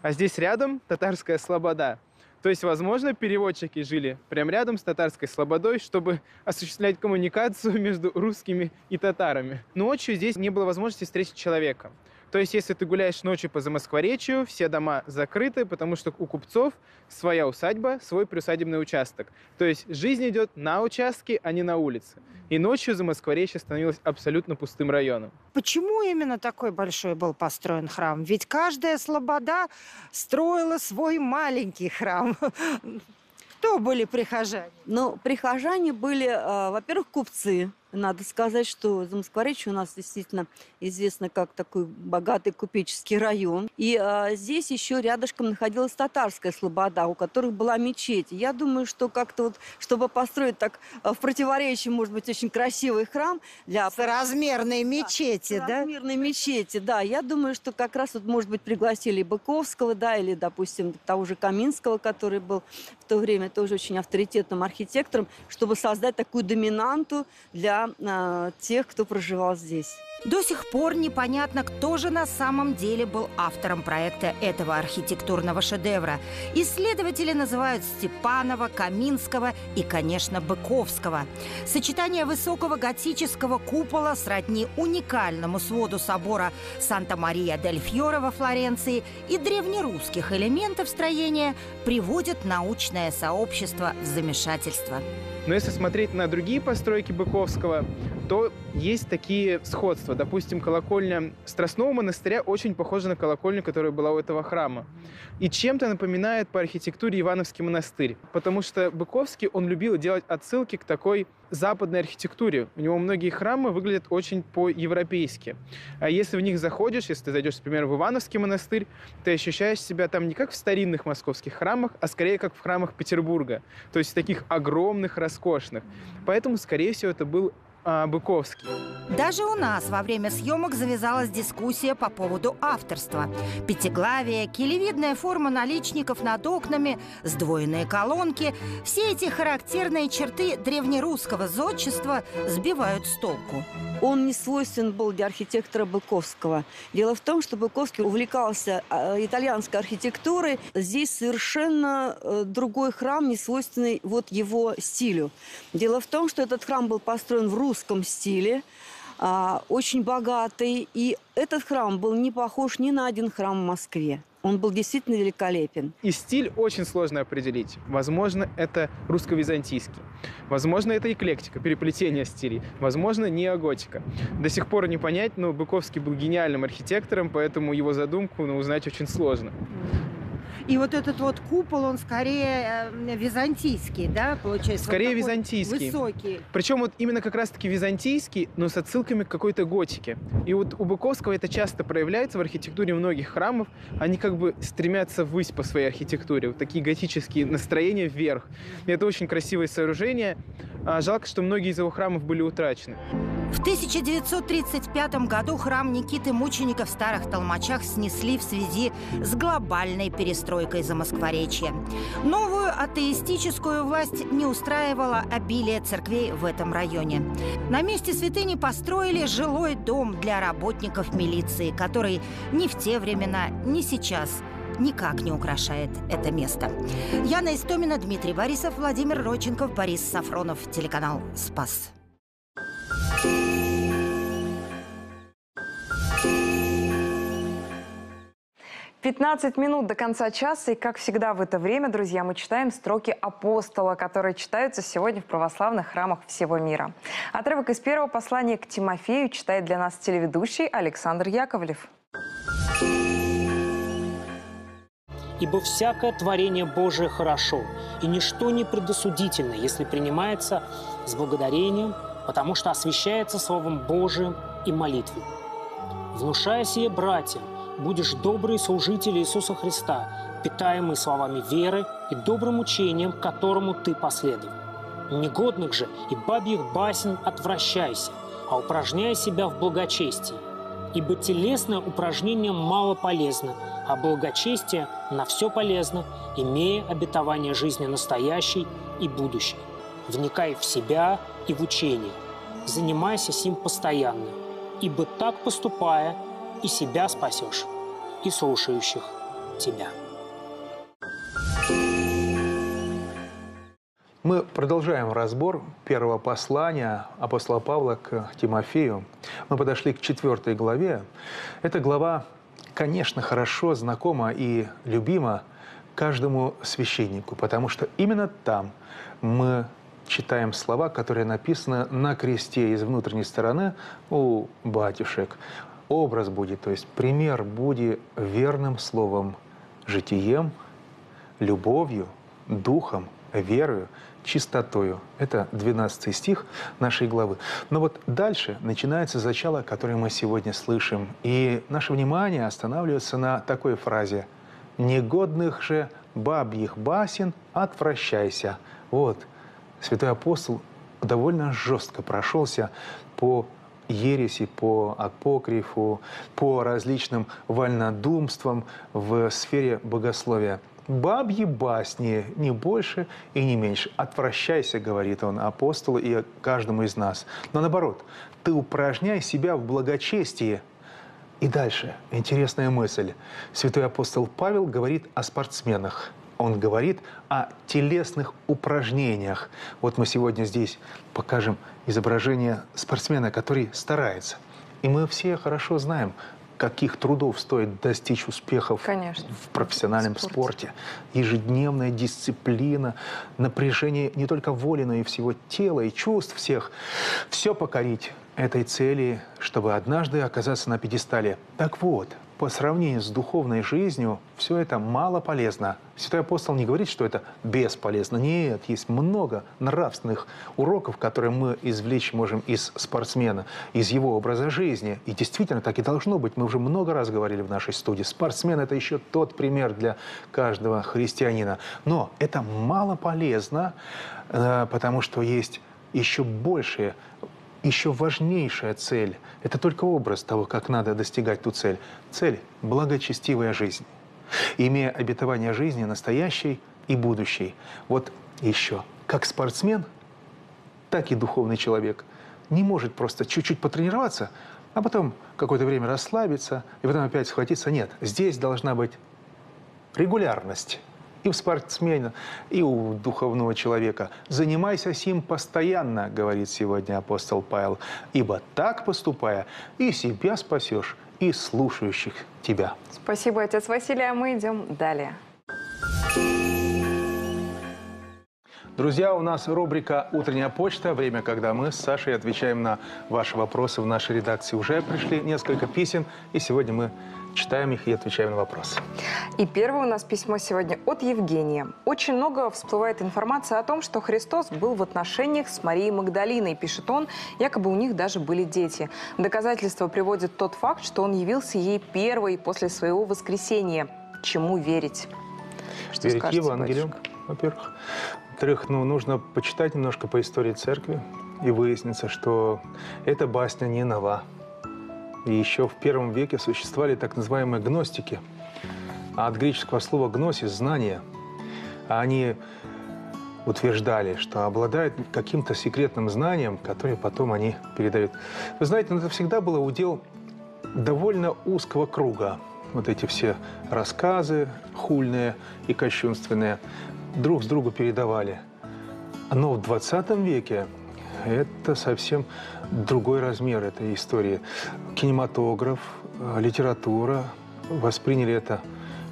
А здесь рядом Татарская Слобода. То есть, возможно, переводчики жили прямо рядом с татарской слободой, чтобы осуществлять коммуникацию (laughs) между русскими и татарами. Ночью здесь не было возможности встретить человека. То есть, если ты гуляешь ночью по Замоскворечью, все дома закрыты, потому что у купцов своя усадьба, свой приусадебный участок. То есть, жизнь идет на участке, а не на улице. И ночью Замоскворечье становилось абсолютно пустым районом. Почему именно такой большой был построен храм? Ведь каждая слобода строила свой маленький храм. (laughs) Кто были прихожане? Ну, прихожане были, э, во-первых, купцы, надо сказать, что Замоскворечье у нас действительно известно как такой богатый купеческий район. И а, здесь еще рядышком находилась татарская слобода, у которых была мечеть. Я думаю, что как-то вот, чтобы построить так а, в противоречии, может быть, очень красивый храм для... Соразмерные мечети, да? Соразмерные мечети, да. Я думаю, что как раз вот, может быть, пригласили Быковского, да, или, допустим, того же Каминского, который был в то время тоже очень авторитетным архитектором, чтобы создать такую доминанту для э, тех, кто проживал здесь. До сих пор непонятно, кто же на самом деле был автором проекта этого архитектурного шедевра. Исследователи называют Степанова, Каминского и, конечно, Быковского. Сочетание высокого готического купола сродни уникальному своду собора Санта-Мария-дель-Фьоро во Флоренции и древнерусских элементов строения приводит научное сообщество в замешательство. Но если смотреть на другие постройки Быковского, то есть такие сходства. Допустим, колокольня Страстного монастыря очень похожа на колокольню, которая была у этого храма. И чем-то напоминает по архитектуре Ивановский монастырь. Потому что Быковский, он любил делать отсылки к такой западной архитектуре. У него многие храмы выглядят очень по-европейски. А если в них заходишь, если ты зайдешь, например, в Ивановский монастырь, ты ощущаешь себя там не как в старинных московских храмах, а скорее как в храмах Петербурга. То есть таких огромных, роскошных. Поэтому, скорее всего, это был а, Быковский. Даже у нас во время съемок завязалась дискуссия по поводу авторства. Пятиглавие, килевидная форма наличников над окнами, сдвоенные колонки – все эти характерные черты древнерусского зодчества сбивают с толку. Он не свойствен был для архитектора Быковского. Дело в том, что Быковский увлекался а, итальянской архитектурой. Здесь совершенно э, другой храм, не свойственный вот его стилю. Дело в том, что этот храм был построен в русском стиле, а, очень богатый. И этот храм был не похож ни на один храм в Москве. Он был действительно великолепен. И стиль очень сложно определить. Возможно, это русско-византийский. Возможно, это эклектика, переплетение стилей. Возможно, неоготика. До сих пор не понять, но Быковский был гениальным архитектором, поэтому его задумку ну, узнать очень сложно. И вот этот вот купол, он скорее э, византийский, да, получается? Скорее вот византийский. Высокий. Причем вот именно как раз-таки византийский, но с отсылками к какой-то готике. И вот у Быковского это часто проявляется в архитектуре многих храмов. Они как бы стремятся ввысь по своей архитектуре. Вот такие готические настроения вверх. И это очень красивое сооружение. А жалко, что многие из его храмов были утрачены. В 1935 году храм Никиты Мученика в Старых Толмачах снесли в связи с глобальной перестройкой Замоскворечья. Новую атеистическую власть не устраивала обилие церквей в этом районе. На месте святыни построили жилой дом для работников милиции, который ни в те времена, ни сейчас никак не украшает это место. Яна Истомина, Дмитрий Борисов, Владимир Роченков, Борис Сафронов, телеканал «Спас». 15 минут до конца часа, и как всегда в это время, друзья, мы читаем строки апостола, которые читаются сегодня в православных храмах всего мира. Отрывок из первого послания к Тимофею читает для нас телеведущий Александр Яковлев. Ибо всякое творение Божие хорошо, и ничто не предосудительно, если принимается с благодарением, потому что освящается Словом Божиим и молитвой. Внушая сие, братья, будешь добрый служитель Иисуса Христа, питаемый словами веры и добрым учением, которому ты последовал. Негодных же и бабьих басен отвращайся, а упражняй себя в благочестии. Ибо телесное упражнение мало полезно, а благочестие на все полезно, имея обетование жизни настоящей и будущей. Вникай в себя и в учение. Занимайся сим постоянно, ибо так поступая, и себя спасешь, и слушающих тебя. Мы продолжаем разбор первого послания апостола Павла к Тимофею. Мы подошли к четвертой главе. Эта глава, конечно, хорошо знакома и любима каждому священнику, потому что именно там мы читаем слова, которые написаны на кресте из внутренней стороны у батюшек образ будет, то есть пример будет верным словом, житием, любовью, духом, верою, чистотою. Это 12 стих нашей главы. Но вот дальше начинается зачало, которое мы сегодня слышим. И наше внимание останавливается на такой фразе «Негодных же бабьих басен отвращайся». Вот, святой апостол довольно жестко прошелся по ереси, по апокрифу, по различным вольнодумствам в сфере богословия. Бабьи басни, не больше и не меньше. Отвращайся, говорит он апостолу и каждому из нас. Но наоборот, ты упражняй себя в благочестии. И дальше, интересная мысль. Святой апостол Павел говорит о спортсменах. Он говорит о телесных упражнениях. Вот мы сегодня здесь покажем изображение спортсмена, который старается. И мы все хорошо знаем, каких трудов стоит достичь успехов Конечно. в профессиональном В спорте. спорте. Ежедневная дисциплина, напряжение не только воли, но и всего тела и чувств всех. Все покорить этой цели, чтобы однажды оказаться на пьедестале. Так вот, по сравнению с духовной жизнью, все это мало полезно. Святой апостол не говорит, что это бесполезно. Нет, есть много нравственных уроков, которые мы извлечь можем из спортсмена, из его образа жизни. И действительно, так и должно быть. Мы уже много раз говорили в нашей студии. Спортсмен – это еще тот пример для каждого христианина. Но это мало полезно, э, потому что есть еще большие еще важнейшая цель – это только образ того, как надо достигать ту цель. Цель – благочестивая жизнь. Имея обетование жизни настоящей и будущей. Вот еще, как спортсмен, так и духовный человек не может просто чуть-чуть потренироваться, а потом какое-то время расслабиться, и потом опять схватиться. Нет, здесь должна быть регулярность и у спортсмена, и у духовного человека. «Занимайся сим постоянно», говорит сегодня апостол Павел, «ибо так поступая, и себя спасешь, и слушающих тебя». Спасибо, отец Василий, а мы идем далее. Друзья, у нас рубрика «Утренняя почта». Время, когда мы с Сашей отвечаем на ваши вопросы в нашей редакции. Уже пришли несколько писем, и сегодня мы читаем их и отвечаем на вопросы. И первое у нас письмо сегодня от Евгения. Очень много всплывает информация о том, что Христос был в отношениях с Марией Магдалиной, пишет он, якобы у них даже были дети. Доказательство приводит тот факт, что он явился ей первой после своего воскресения. Чему верить? Что Верить Евангелию, во-первых. Во-вторых, ну, нужно почитать немножко по истории церкви и выяснится, что эта басня не нова. И еще в первом веке существовали так называемые гностики. А от греческого слова «гносис» – «знание». Они утверждали, что обладают каким-то секретным знанием, которое потом они передают. Вы знаете, ну, это всегда было удел довольно узкого круга. Вот эти все рассказы хульные и кощунственные друг с другу передавали. Но в 20 веке это совсем другой размер этой истории. Кинематограф, э, литература восприняли это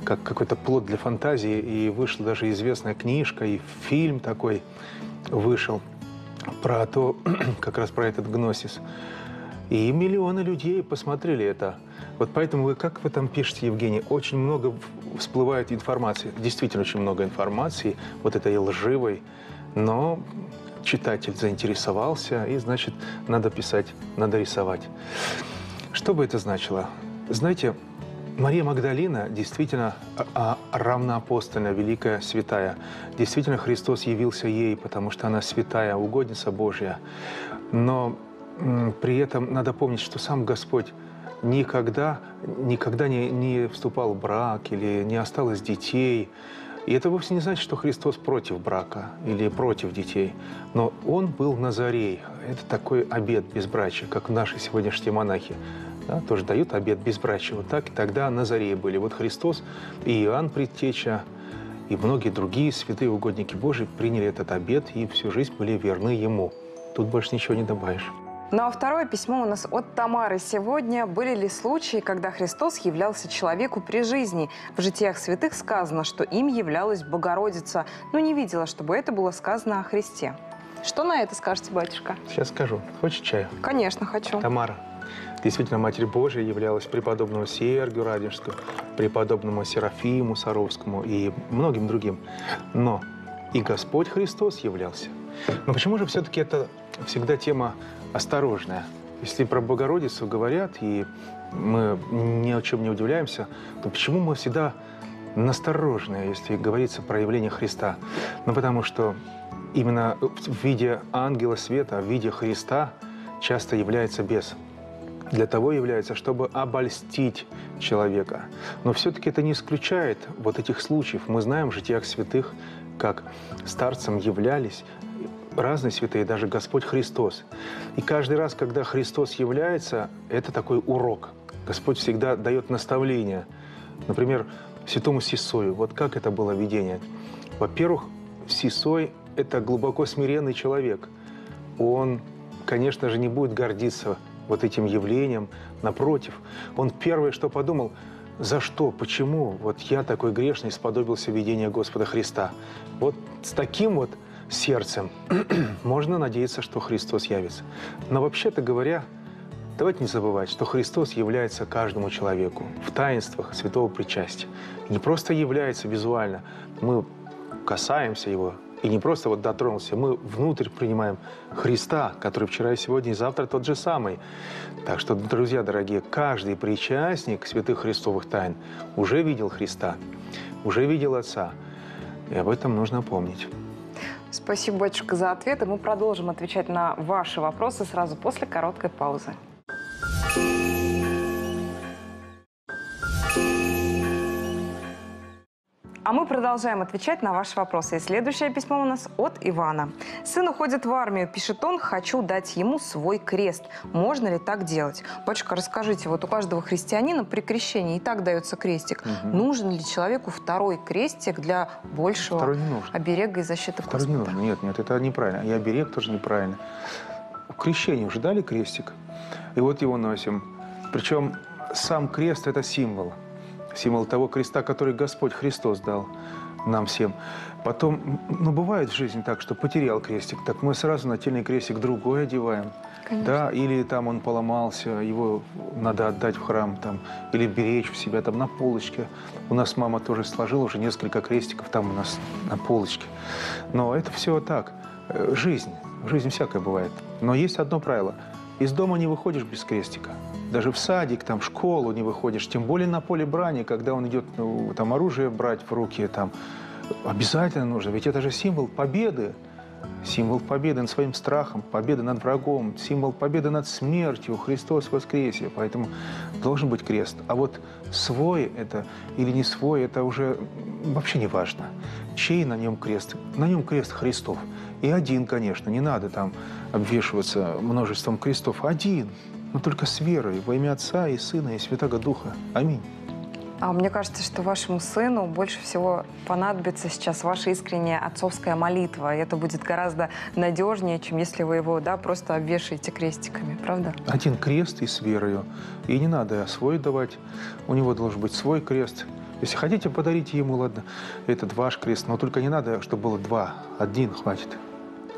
как какой-то плод для фантазии, и вышла даже известная книжка, и фильм такой вышел про то, (clears throat) как раз про этот гносис. И миллионы людей посмотрели это. Вот поэтому вы, как вы там пишете, Евгений, очень много всплывает информации. Действительно очень много информации, вот этой лживой. Но читатель заинтересовался, и, значит, надо писать, надо рисовать. Что бы это значило? Знаете, Мария Магдалина действительно а, а, равноапостольная, великая святая. Действительно, Христос явился ей, потому что она святая, угодница Божья. Но при этом надо помнить, что сам Господь никогда, никогда не, не вступал в брак или не осталось детей. И это вовсе не значит, что Христос против брака или против детей. Но Он был Назарей. Это такой обет безбрачия, как наши сегодняшние монахи. Да, тоже дают обет безбрачия. Вот так тогда Назареи были. Вот Христос и Иоанн Предтеча, и многие другие святые угодники Божии приняли этот обет и всю жизнь были верны Ему. Тут больше ничего не добавишь. Ну а второе письмо у нас от Тамары сегодня. Были ли случаи, когда Христос являлся человеку при жизни? В житиях святых сказано, что им являлась Богородица, но не видела, чтобы это было сказано о Христе. Что на это скажете, батюшка? Сейчас скажу. Хочешь чаю? Конечно, хочу. Тамара. Действительно, Матерь Божия являлась преподобному Сергию Радонежскому, преподобному Серафиму Саровскому и многим другим. Но и Господь Христос являлся. Но почему же все-таки это всегда тема осторожная? Если про Богородицу говорят, и мы ни о чем не удивляемся, то почему мы всегда насторожные, если говорится про явление Христа? Ну, потому что именно в виде ангела света, в виде Христа часто является бес. Для того является, чтобы обольстить человека. Но все-таки это не исключает вот этих случаев. Мы знаем в житиях святых, как старцам являлись разные святые, даже Господь Христос. И каждый раз, когда Христос является, это такой урок. Господь всегда дает наставление. Например, святому Сисою. Вот как это было видение? Во-первых, Сисой – это глубоко смиренный человек. Он, конечно же, не будет гордиться вот этим явлением. Напротив, он первое, что подумал, за что, почему вот я такой грешный сподобился видения Господа Христа. Вот с таким вот сердцем (clears throat) можно надеяться, что Христос явится. Но вообще-то говоря, давайте не забывать, что Христос является каждому человеку в таинствах святого причастия. Не просто является визуально, мы касаемся Его, и не просто вот дотронулся, мы внутрь принимаем Христа, который вчера и сегодня и завтра тот же самый. Так что, друзья дорогие, каждый причастник святых христовых тайн уже видел Христа, уже видел Отца. И об этом нужно помнить. Спасибо, батюшка, за ответы. Мы продолжим отвечать на ваши вопросы сразу после короткой паузы. А мы продолжаем отвечать на ваши вопросы. И следующее письмо у нас от Ивана. Сын уходит в армию, пишет он, хочу дать ему свой крест. Можно ли так делать? Батюшка, расскажите, вот у каждого христианина при крещении и так дается крестик. Угу. Нужен ли человеку второй крестик для большего второй не нужен. оберега и защиты Второй Господа? не нужен. Нет, нет, это неправильно. И оберег тоже неправильно. У крещения уже дали крестик, и вот его носим. Причем сам крест – это символ – символ того креста, который Господь Христос дал нам всем. Потом, ну, бывает в жизни так, что потерял крестик, так мы сразу нательный крестик другой одеваем. Конечно. Да, или там он поломался, его надо отдать в храм, там, или беречь в себя там на полочке. У нас мама тоже сложила уже несколько крестиков там у нас на полочке. Но это все так. Э, жизнь. Жизнь всякая бывает. Но есть одно правило. Из дома не выходишь без крестика даже в садик, там, в школу не выходишь, тем более на поле брани, когда он идет ну, там, оружие брать в руки, там, обязательно нужно, ведь это же символ победы, символ победы над своим страхом, победы над врагом, символ победы над смертью, Христос воскресе, поэтому должен быть крест. А вот свой это или не свой, это уже вообще не важно. Чей на нем крест? На нем крест Христов. И один, конечно, не надо там обвешиваться множеством крестов. Один, но только с верой во имя Отца и Сына и Святого Духа. Аминь. А мне кажется, что вашему сыну больше всего понадобится сейчас ваша искренняя отцовская молитва. И это будет гораздо надежнее, чем если вы его да, просто обвешаете крестиками, правда? Один крест и с верою. И не надо свой давать. У него должен быть свой крест. Если хотите, подарите ему, ладно, этот ваш крест. Но только не надо, чтобы было два. Один хватит.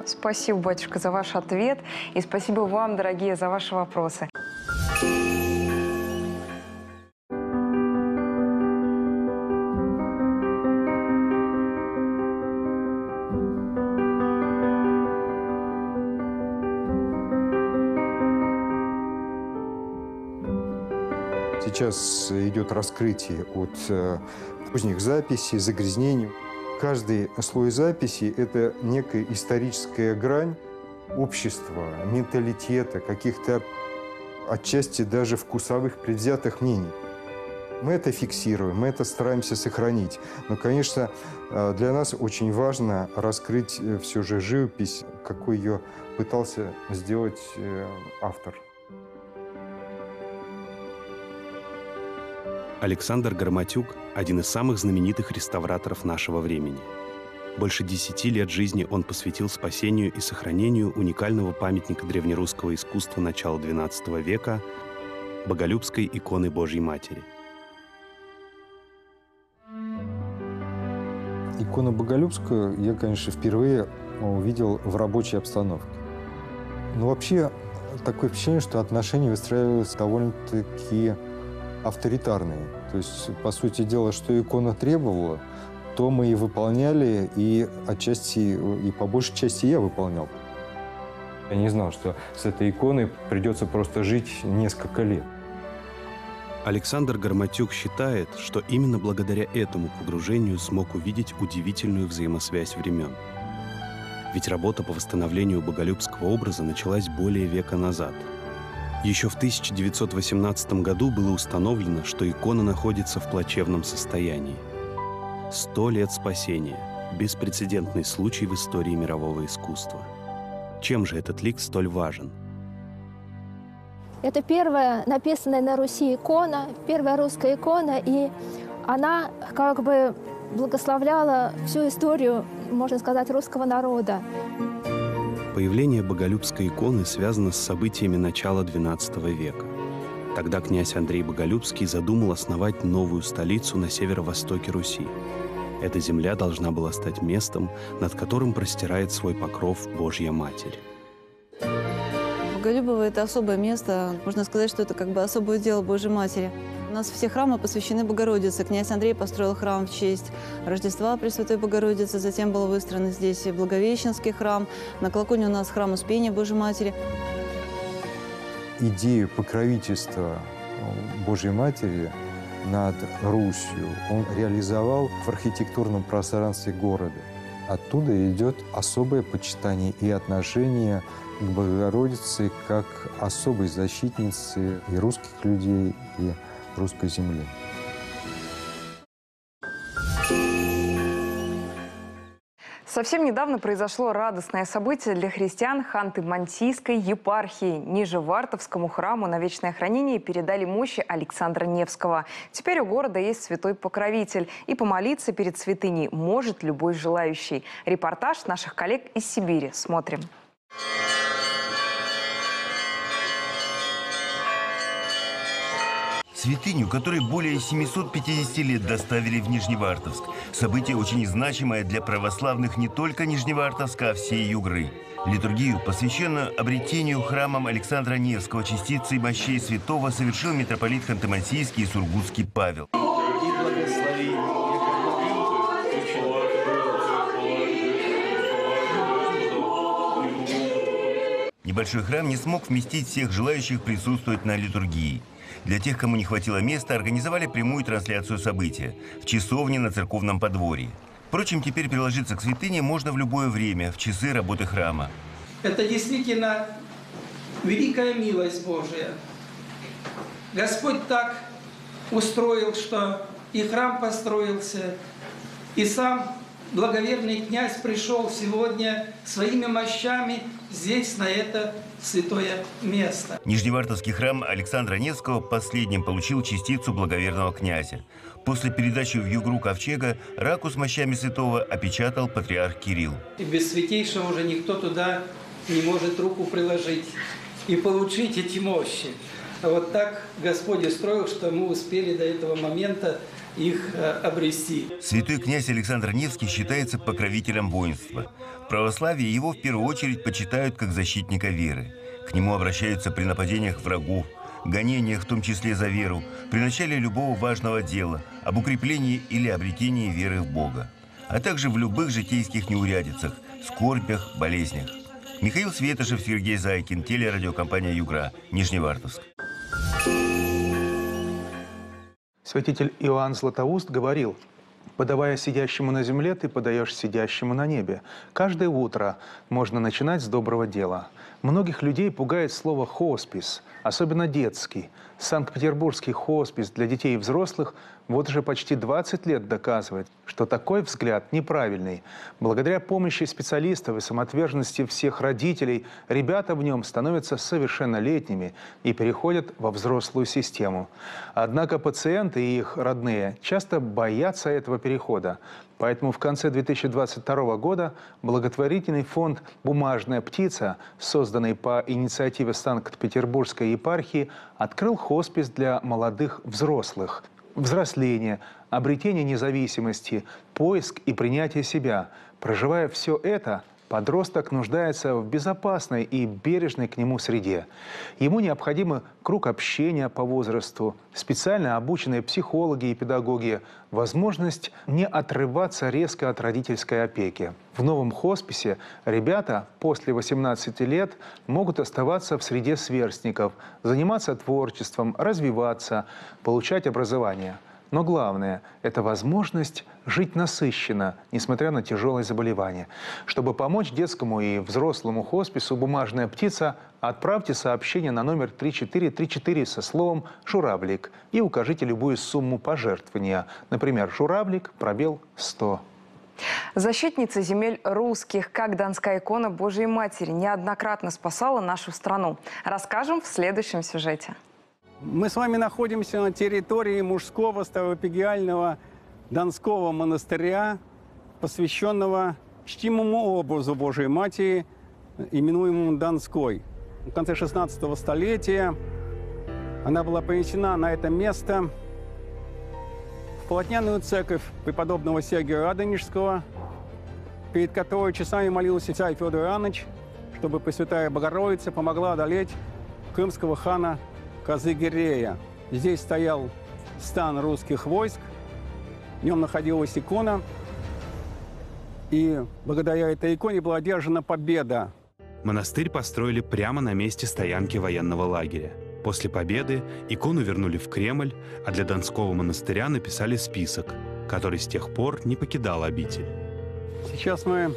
Спасибо, батюшка, за ваш ответ. И спасибо вам, дорогие, за ваши вопросы. Сейчас идет раскрытие от э, поздних записей, загрязнений. Каждый слой записи – это некая историческая грань общества, менталитета, каких-то отчасти даже вкусовых предвзятых мнений. Мы это фиксируем, мы это стараемся сохранить. Но, конечно, э, для нас очень важно раскрыть э, все же живопись, какой ее пытался сделать э, автор. Александр Громотюк – один из самых знаменитых реставраторов нашего времени. Больше десяти лет жизни он посвятил спасению и сохранению уникального памятника древнерусского искусства начала XII века – Боголюбской иконы Божьей Матери. Икону Боголюбскую я, конечно, впервые увидел в рабочей обстановке. Но вообще такое впечатление, что отношения выстраивались довольно-таки авторитарные. То есть, по сути дела, что икона требовала, то мы и выполняли, и отчасти, и по большей части я выполнял. Я не знал, что с этой иконой придется просто жить несколько лет. Александр Гарматюк считает, что именно благодаря этому погружению смог увидеть удивительную взаимосвязь времен. Ведь работа по восстановлению боголюбского образа началась более века назад. Еще в 1918 году было установлено, что икона находится в плачевном состоянии. Сто лет спасения – беспрецедентный случай в истории мирового искусства. Чем же этот лик столь важен – это первая написанная на Руси икона, первая русская икона, и она как бы благословляла всю историю, можно сказать, русского народа. Появление Боголюбской иконы связано с событиями начала XII века. Тогда князь Андрей Боголюбский задумал основать новую столицу на северо-востоке Руси. Эта земля должна была стать местом, над которым простирает свой покров Божья Матерь. Боголюбово – это особое место. Можно сказать, что это как бы особое дело Божьей Матери. У нас все храмы посвящены Богородице. Князь Андрей построил храм в честь Рождества Пресвятой Богородицы. Затем был выстроен здесь Благовещенский храм. На Колоконе у нас храм Успения Божьей Матери. Идею покровительства Божьей Матери над Русью он реализовал в архитектурном пространстве города. Оттуда идет особое почитание и отношение к Богородице как особой защитнице и русских людей, и русской земли. Совсем недавно произошло радостное событие для христиан Ханты-Мансийской епархии. Нижевартовскому храму на вечное хранение передали мощи Александра Невского. Теперь у города есть святой покровитель. И помолиться перед святыней может любой желающий. Репортаж наших коллег из Сибири. Смотрим. Святыню, которой более 750 лет доставили в Нижневартовск. Событие очень значимое для православных не только Нижневартовска, а всей Югры. Литургию, посвященную обретению храмом Александра Невского частицы и мощей святого, совершил митрополит Ханты-Мансийский и Сургутский Павел. Небольшой храм не смог вместить всех желающих присутствовать на литургии. Для тех, кому не хватило места, организовали прямую трансляцию события в часовне на церковном подворье. Впрочем, теперь приложиться к святыне можно в любое время, в часы работы храма. Это действительно великая милость Божия. Господь так устроил, что и храм построился, и сам благоверный князь пришел сегодня своими мощами здесь, на это святое место. Нижневартовский храм Александра Невского последним получил частицу благоверного князя. После передачи в Югру Ковчега раку с мощами святого опечатал патриарх Кирилл. И без святейшего уже никто туда не может руку приложить и получить эти мощи. А вот так Господь устроил, что мы успели до этого момента их э, обрести. Святой князь Александр Невский считается покровителем воинства. В православии его в первую очередь почитают как защитника веры. К нему обращаются при нападениях врагов, гонениях, в том числе за веру, при начале любого важного дела, об укреплении или обретении веры в Бога, а также в любых житейских неурядицах, скорбях, болезнях. Михаил Светошев, Сергей Зайкин, телерадиокомпания «Югра», Нижневартовск. Святитель Иоанн Златоуст говорил, «Подавая сидящему на земле, ты подаешь сидящему на небе. Каждое утро можно начинать с доброго дела. Многих людей пугает слово «хоспис», особенно детский. Санкт-Петербургский хоспис для детей и взрослых вот уже почти 20 лет доказывает, что такой взгляд неправильный. Благодаря помощи специалистов и самоотверженности всех родителей, ребята в нем становятся совершеннолетними и переходят во взрослую систему. Однако пациенты и их родные часто боятся этого перехода. Поэтому в конце 2022 года благотворительный фонд «Бумажная птица», созданный по инициативе Санкт-Петербургской епархии, открыл хоспис для молодых взрослых. Взросление, обретение независимости, поиск и принятие себя. Проживая все это, Подросток нуждается в безопасной и бережной к нему среде. Ему необходимы круг общения по возрасту, специально обученные психологи и педагоги, возможность не отрываться резко от родительской опеки. В новом хосписе ребята после 18 лет могут оставаться в среде сверстников, заниматься творчеством, развиваться, получать образование – но главное – это возможность жить насыщенно, несмотря на тяжелые заболевания. Чтобы помочь детскому и взрослому хоспису «Бумажная птица», отправьте сообщение на номер 3434 со словом «Журавлик» и укажите любую сумму пожертвования. Например, «Журавлик», пробел 100. Защитница земель русских, как донская икона Божьей Матери, неоднократно спасала нашу страну. Расскажем в следующем сюжете. Мы с вами находимся на территории мужского ставропигиального Донского монастыря, посвященного чтимому образу Божией Матери, именуемому Донской. В конце 16 столетия она была принесена на это место в полотняную церковь преподобного Сергия Радонежского, перед которой часами молился царь Федор Иванович, чтобы Пресвятая Богородица помогла одолеть крымского хана Казыгирея. Здесь стоял стан русских войск, в нем находилась икона, и благодаря этой иконе была одержана победа. Монастырь построили прямо на месте стоянки военного лагеря. После победы икону вернули в Кремль, а для Донского монастыря написали список, который с тех пор не покидал обитель. Сейчас мы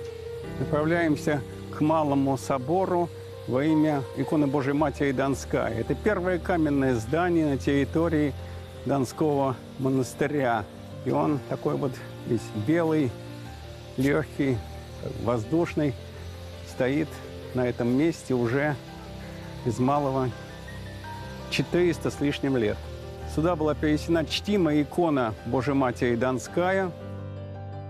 направляемся к Малому собору, во имя иконы Божьей Матери Донская. Это первое каменное здание на территории Донского монастыря. И он такой вот весь белый, легкий, воздушный, стоит на этом месте уже из малого 400 с лишним лет. Сюда была перенесена чтимая икона Божьей Матери Донская –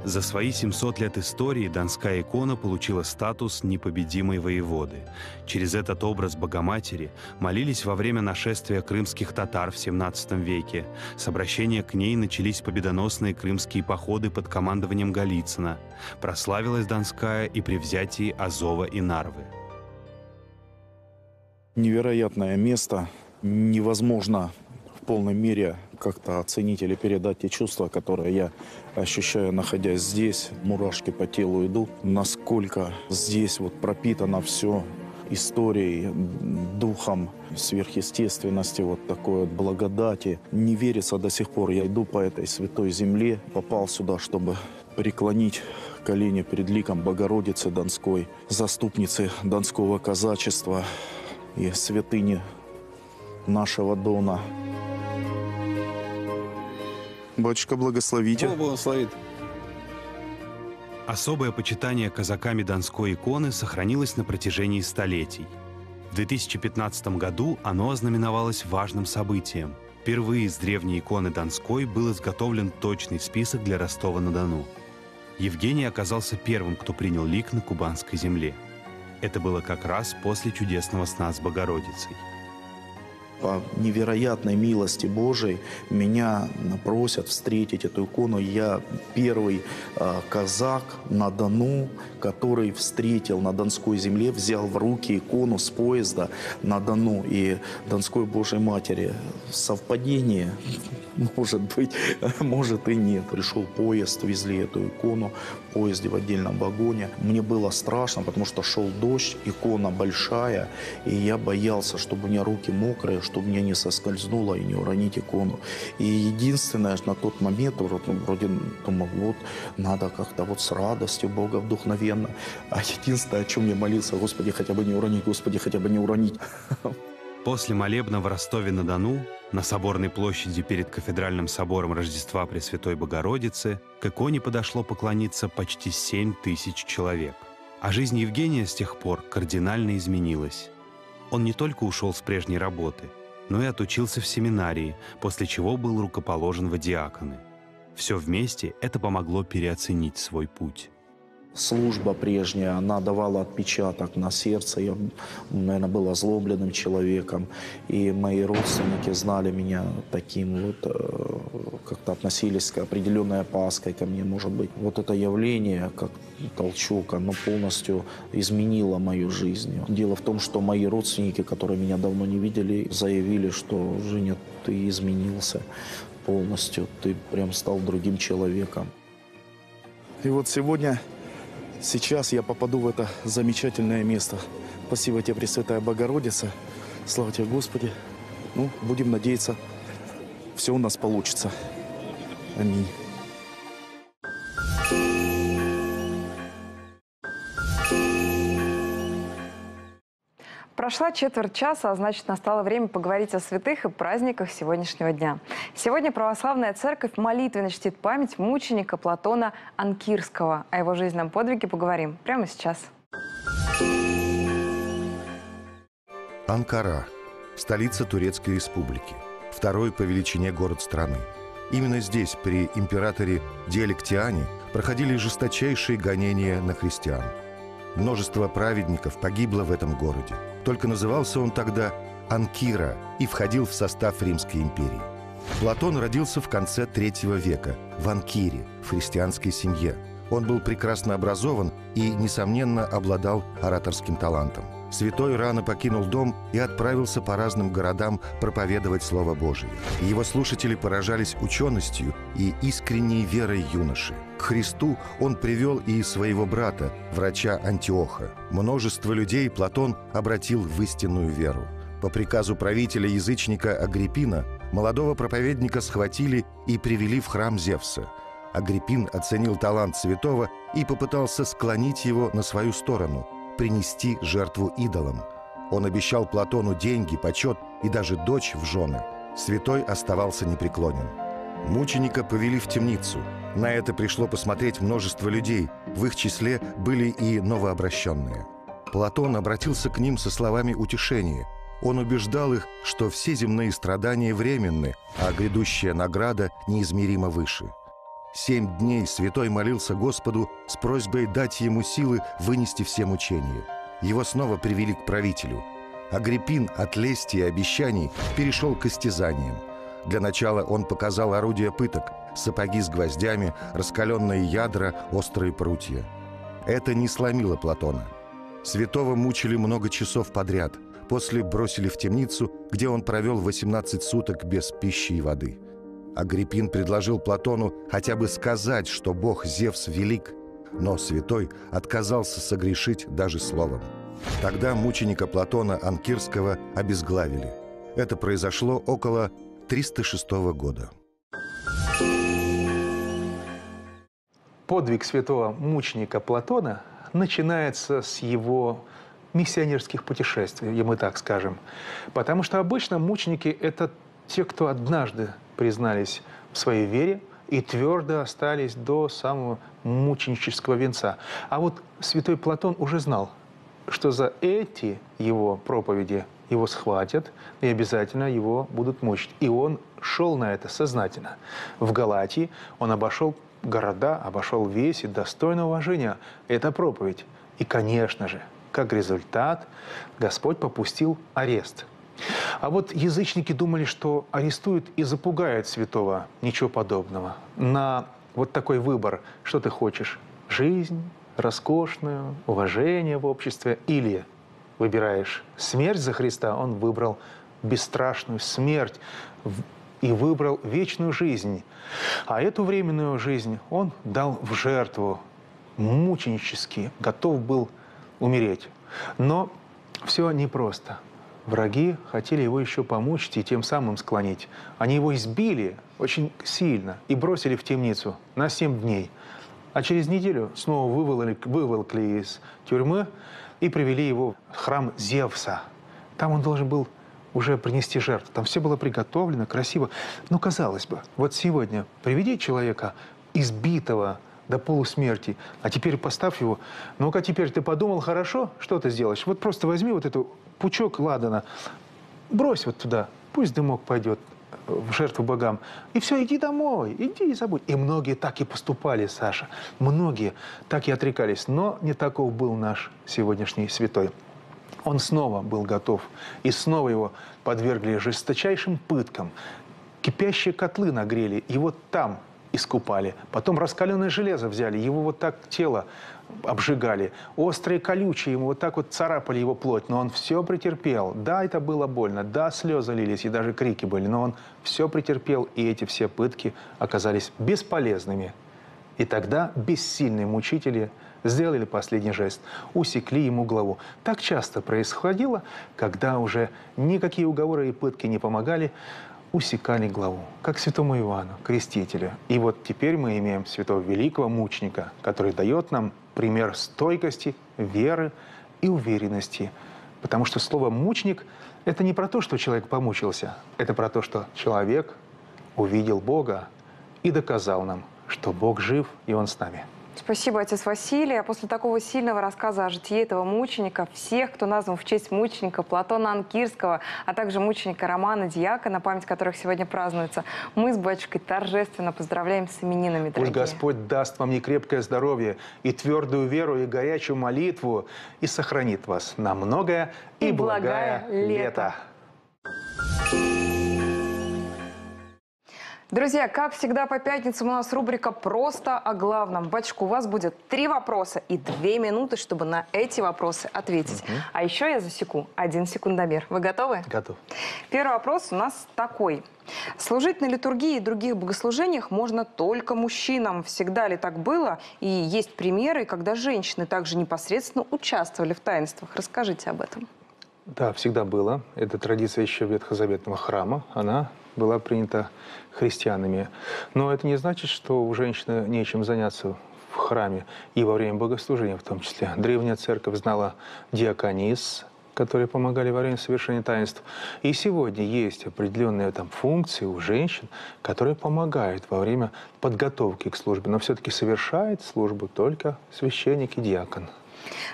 за свои 700 лет истории Донская икона получила статус непобедимой воеводы. Через этот образ Богоматери молились во время нашествия крымских татар в 17 веке. С обращения к ней начались победоносные крымские походы под командованием Голицына. Прославилась Донская и при взятии Азова и Нарвы. Невероятное место. Невозможно в полной мере как-то оценить или передать те чувства, которые я ощущаю, находясь здесь. Мурашки по телу идут. Насколько здесь вот пропитано все историей, духом сверхъестественности, вот такой вот благодати. Не верится до сих пор. Я иду по этой святой земле, попал сюда, чтобы преклонить колени перед ликом Богородицы Донской, заступницы Донского казачества и святыни нашего Дона. Батюшка, благословите. Бог благословит. Особое почитание казаками Донской иконы сохранилось на протяжении столетий. В 2015 году оно ознаменовалось важным событием. Впервые из древней иконы Донской был изготовлен точный список для Ростова-на-Дону. Евгений оказался первым, кто принял лик на кубанской земле. Это было как раз после чудесного сна с Богородицей по невероятной милости Божией меня просят встретить эту икону. Я первый э, казак на Дону, который встретил на Донской земле, взял в руки икону с поезда на Дону и Донской Божьей Матери. Совпадение? Может быть, (laughs) может и нет. Пришел поезд, везли эту икону в поезде в отдельном вагоне. Мне было страшно, потому что шел дождь, икона большая, и я боялся, чтобы у меня руки мокрые, чтобы мне не соскользнуло и не уронить икону. И единственное, на тот момент ну, вроде думал, вот надо как-то вот с радостью Бога вдохновенно. А единственное, о чем я молился, Господи, хотя бы не уронить, Господи, хотя бы не уронить. После молебна в Ростове-на-Дону на Соборной площади перед Кафедральным собором Рождества Пресвятой Богородицы к иконе подошло поклониться почти 7 тысяч человек. А жизнь Евгения с тех пор кардинально изменилась. Он не только ушел с прежней работы, но и отучился в семинарии, после чего был рукоположен в диаконы. Все вместе это помогло переоценить свой путь. Служба прежняя, она давала отпечаток на сердце. Я, наверное, был озлобленным человеком. И мои родственники знали меня таким вот, э, как-то относились к определенной опаской ко мне, может быть. Вот это явление, как толчок, оно полностью изменило мою жизнь. Дело в том, что мои родственники, которые меня давно не видели, заявили, что «Женя, ты изменился полностью, ты прям стал другим человеком». И вот сегодня Сейчас я попаду в это замечательное место. Спасибо тебе, Пресвятая Богородица. Слава тебе, Господи. Ну, будем надеяться, все у нас получится. Аминь. Прошла четверть часа, а значит настало время поговорить о святых и праздниках сегодняшнего дня. Сегодня православная церковь молитвенно чтит память мученика Платона Анкирского. О его жизненном подвиге поговорим прямо сейчас. Анкара – столица Турецкой республики, второй по величине город страны. Именно здесь при императоре Диалектиане проходили жесточайшие гонения на христиан. Множество праведников погибло в этом городе – только назывался он тогда Анкира и входил в состав Римской империи. Платон родился в конце третьего века в Анкире, в христианской семье. Он был прекрасно образован и, несомненно, обладал ораторским талантом. Святой рано покинул дом и отправился по разным городам проповедовать Слово Божие. Его слушатели поражались ученостью и искренней верой юноши. К Христу он привел и своего брата, врача Антиоха. Множество людей Платон обратил в истинную веру. По приказу правителя-язычника Агриппина молодого проповедника схватили и привели в храм Зевса. Агриппин оценил талант святого и попытался склонить его на свою сторону – принести жертву идолам. Он обещал Платону деньги, почет и даже дочь в жены. Святой оставался непреклонен. Мученика повели в темницу. На это пришло посмотреть множество людей. В их числе были и новообращенные. Платон обратился к ним со словами утешения. Он убеждал их, что все земные страдания временны, а грядущая награда неизмеримо выше – Семь дней святой молился Господу с просьбой дать ему силы вынести все мучения. Его снова привели к правителю. Агриппин от лести и обещаний перешел к истязаниям. Для начала он показал орудия пыток – сапоги с гвоздями, раскаленные ядра, острые прутья. Это не сломило Платона. Святого мучили много часов подряд, после бросили в темницу, где он провел 18 суток без пищи и воды – Агриппин предложил Платону хотя бы сказать, что бог Зевс велик, но святой отказался согрешить даже словом. Тогда мученика Платона Анкирского обезглавили. Это произошло около 306 года. Подвиг святого мученика Платона начинается с его миссионерских путешествий, мы так скажем. Потому что обычно мученики – это те, кто однажды признались в своей вере и твердо остались до самого мученического венца. А вот святой Платон уже знал, что за эти его проповеди его схватят и обязательно его будут мучить. И он шел на это сознательно. В Галатии он обошел города, обошел весь и достойно уважения. Это проповедь. И, конечно же, как результат, Господь попустил арест – а вот язычники думали, что арестуют и запугают святого. Ничего подобного. На вот такой выбор, что ты хочешь? Жизнь роскошную, уважение в обществе или выбираешь смерть за Христа, он выбрал бесстрашную смерть и выбрал вечную жизнь. А эту временную жизнь он дал в жертву, мученически, готов был умереть. Но все непросто. Враги хотели его еще помучить и тем самым склонить. Они его избили очень сильно и бросили в темницу на семь дней. А через неделю снова выволокли, выволокли из тюрьмы и привели его в храм Зевса. Там он должен был уже принести жертву. Там все было приготовлено, красиво. Ну, казалось бы, вот сегодня приведи человека избитого до полусмерти, а теперь поставь его. Ну-ка, теперь ты подумал хорошо, что ты сделаешь? Вот просто возьми вот эту пучок ладана, брось вот туда, пусть дымок пойдет. в жертву богам. И все, иди домой, иди и забудь. И многие так и поступали, Саша. Многие так и отрекались. Но не таков был наш сегодняшний святой. Он снова был готов. И снова его подвергли жесточайшим пыткам. Кипящие котлы нагрели. Вот там искупали. Потом раскаленное железо взяли, его вот так тело обжигали. Острые колючие ему вот так вот царапали его плоть, но он все претерпел. Да, это было больно, да, слезы лились и даже крики были, но он все претерпел, и эти все пытки оказались бесполезными. И тогда бессильные мучители сделали последний жест, усекли ему главу. Так часто происходило, когда уже никакие уговоры и пытки не помогали, усекали главу, как святому Ивану, крестителю. И вот теперь мы имеем святого великого мученика, который дает нам пример стойкости, веры и уверенности. Потому что слово «мученик» – это не про то, что человек помучился, это про то, что человек увидел Бога и доказал нам, что Бог жив, и Он с нами. Спасибо, отец Василий. А после такого сильного рассказа о житии этого мученика, всех, кто назван в честь мученика Платона Анкирского, а также мученика Романа Дьяка, память которых сегодня празднуется, мы с батюшкой торжественно поздравляем с именинами, дорогие. Пусть Господь даст вам не крепкое здоровье, и твердую веру, и горячую молитву, и сохранит вас на многое и, и благое, благое лето. лето. Друзья, как всегда по пятницам у нас рубрика «Просто о главном». Батюшка, у вас будет три вопроса и две минуты, чтобы на эти вопросы ответить. Угу. А еще я засеку один секундомер. Вы готовы? Готов. Первый вопрос у нас такой. Служить на литургии и других богослужениях можно только мужчинам. Всегда ли так было? И есть примеры, когда женщины также непосредственно участвовали в таинствах. Расскажите об этом. Да, всегда было. Это традиция еще Ветхозаветного храма. Она была принята христианами. Но это не значит, что у женщины нечем заняться в храме и во время богослужения в том числе. Древняя церковь знала диаконис, которые помогали во время совершения таинств. И сегодня есть определенные там функции у женщин, которые помогают во время подготовки к службе. Но все-таки совершает службу только священник и диакон.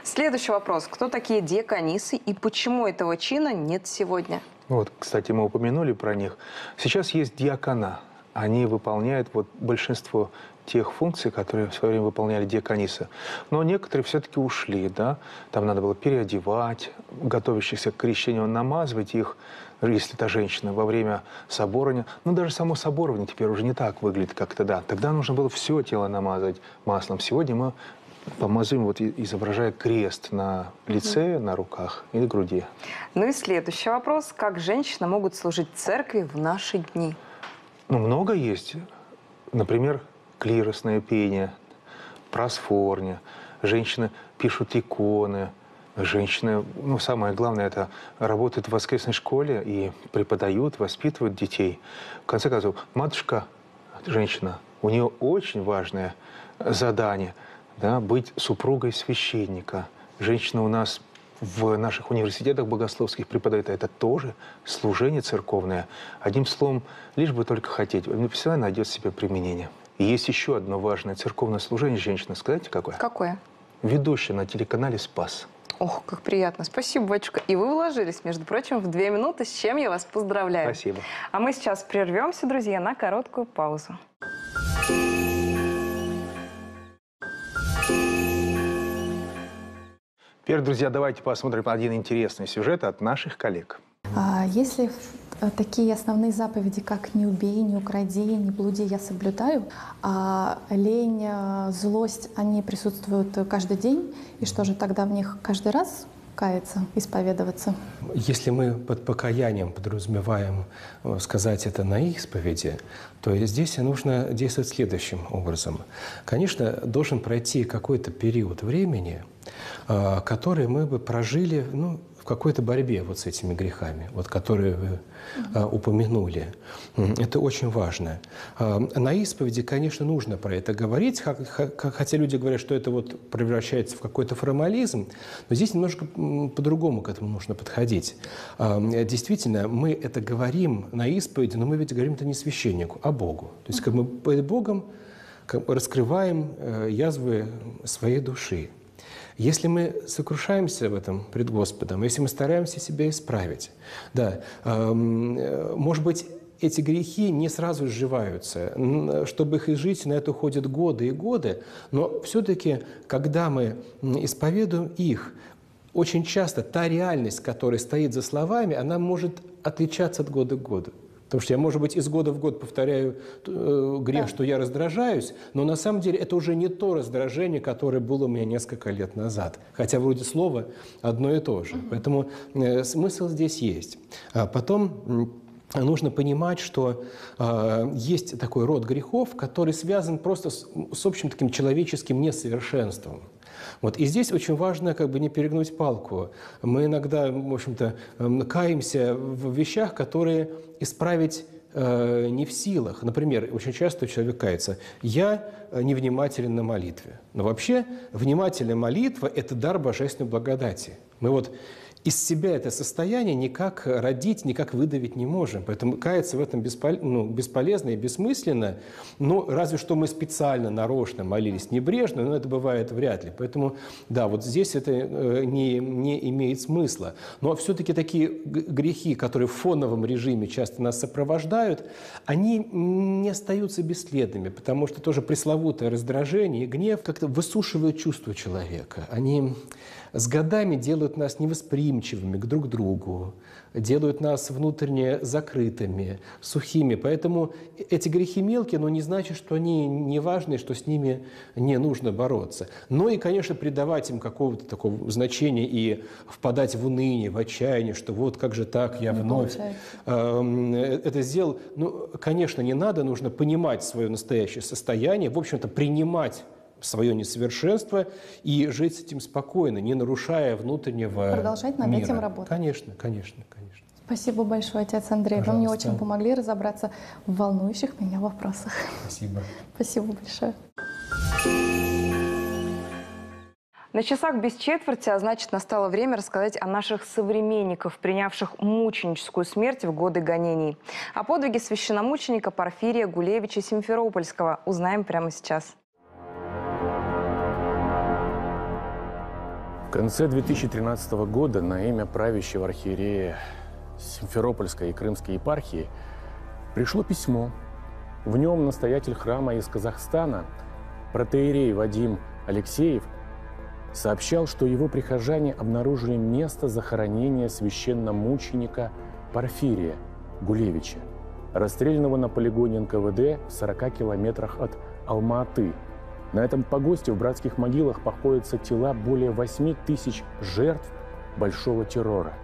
Следующий вопрос. Кто такие диаконисы и почему этого чина нет сегодня? Вот, кстати, мы упомянули про них. Сейчас есть диакона. Они выполняют вот большинство тех функций, которые в свое время выполняли диаконисы. Но некоторые все-таки ушли, да. Там надо было переодевать, готовящихся к крещению, намазывать их, если это женщина, во время соборования. Ну, даже само соборование теперь уже не так выглядит, как тогда. Тогда нужно было все тело намазать маслом. Сегодня мы помазываем, вот изображая крест на лице, на руках и на груди. Ну и следующий вопрос. Как женщины могут служить церкви в наши дни? Ну, много есть. Например, клиросное пение, просфорня. Женщины пишут иконы. Женщины, ну, самое главное, это работают в воскресной школе и преподают, воспитывают детей. В конце концов, матушка, женщина, у нее очень важное задание – да, быть супругой священника. Женщина у нас в наших университетах богословских преподает, а это тоже служение церковное. Одним словом, лишь бы только хотеть, он всегда найдет себе применение. И есть еще одно важное церковное служение женщины. Сказать какое? Какое? Ведущая на телеканале «Спас». Ох, как приятно. Спасибо, батюшка. И вы вложились, между прочим, в две минуты, с чем я вас поздравляю. Спасибо. А мы сейчас прервемся, друзья, на короткую паузу. Теперь, друзья, давайте посмотрим один интересный сюжет от наших коллег. А если э, такие основные заповеди, как «не убей», «не укради», «не блуди» я соблюдаю, а лень, э, злость, они присутствуют каждый день, и что же тогда в них каждый раз каяться, исповедоваться. Если мы под покаянием подразумеваем э, сказать это на исповеди, то здесь нужно действовать следующим образом. Конечно, должен пройти какой-то период времени, э, который мы бы прожили ну, какой-то борьбе вот с этими грехами, вот, которые вы а, упомянули. Это очень важно. А, на исповеди, конечно, нужно про это говорить, хотя люди говорят, что это вот превращается в какой-то формализм, но здесь немножко по-другому к этому нужно подходить. А, действительно, мы это говорим на исповеди, но мы ведь говорим это не священнику, а Богу. То есть как мы перед Богом раскрываем э, язвы своей души. Если мы сокрушаемся в этом пред Господом, если мы стараемся себя исправить, да, эм, может быть, эти грехи не сразу сживаются. Чтобы их изжить, на это уходят годы и годы. Но все-таки, когда мы исповедуем их, очень часто та реальность, которая стоит за словами, она может отличаться от года к году. Потому что я, может быть, из года в год повторяю э, грех, да. что я раздражаюсь, но на самом деле это уже не то раздражение, которое было у меня несколько лет назад. Хотя вроде слово одно и то же. Угу. Поэтому э, смысл здесь есть. А потом нужно понимать, что э, есть такой род грехов, который связан просто с, с общим таким человеческим несовершенством. Вот. И здесь очень важно как бы не перегнуть палку. Мы иногда, в общем-то, эм, каемся в вещах, которые исправить э, не в силах. Например, очень часто человек кается. Я э, невнимателен на молитве. Но вообще внимательная молитва – это дар божественной благодати. Мы вот из себя это состояние никак родить, никак выдавить не можем. Поэтому каяться в этом беспол... ну, бесполезно и бессмысленно. Ну, разве что мы специально, нарочно молились небрежно, но это бывает вряд ли. Поэтому, да, вот здесь это э, не, не имеет смысла. Но все-таки такие грехи, которые в фоновом режиме часто нас сопровождают, они не остаются бесследными, потому что тоже пресловутое раздражение и гнев как-то высушивают чувства человека. Они с годами делают нас невосприимчивыми к друг другу, делают нас внутренне закрытыми, сухими. Поэтому эти грехи мелкие, но не значит, что они не важны, что с ними не нужно бороться. Но и, конечно, придавать им какого-то такого значения и впадать в уныние, в отчаяние, что вот как же так, я не вновь получается. это сделал. Ну, конечно, не надо, нужно понимать свое настоящее состояние, в общем-то, принимать свое несовершенство и жить с этим спокойно, не нарушая внутреннего Продолжать над мира. этим работать. Конечно, конечно, конечно. Спасибо большое, отец Андрей. Пожалуйста. Вы мне очень помогли разобраться в волнующих меня вопросах. Спасибо. Спасибо большое. На часах без четверти, а значит, настало время рассказать о наших современниках, принявших мученическую смерть в годы гонений. О подвиге священномученика Порфирия Гулевича Симферопольского узнаем прямо сейчас. Конце 2013 года на имя правящего архиерея Симферопольской и Крымской епархии пришло письмо. В нем настоятель храма из Казахстана, протеерей Вадим Алексеев, сообщал, что его прихожане обнаружили место захоронения священномученика Порфирия Гулевича, расстрелянного на полигоне НКВД в 40 километрах от Алма-Аты – на этом погосте в братских могилах покоятся тела более 8 тысяч жертв большого террора.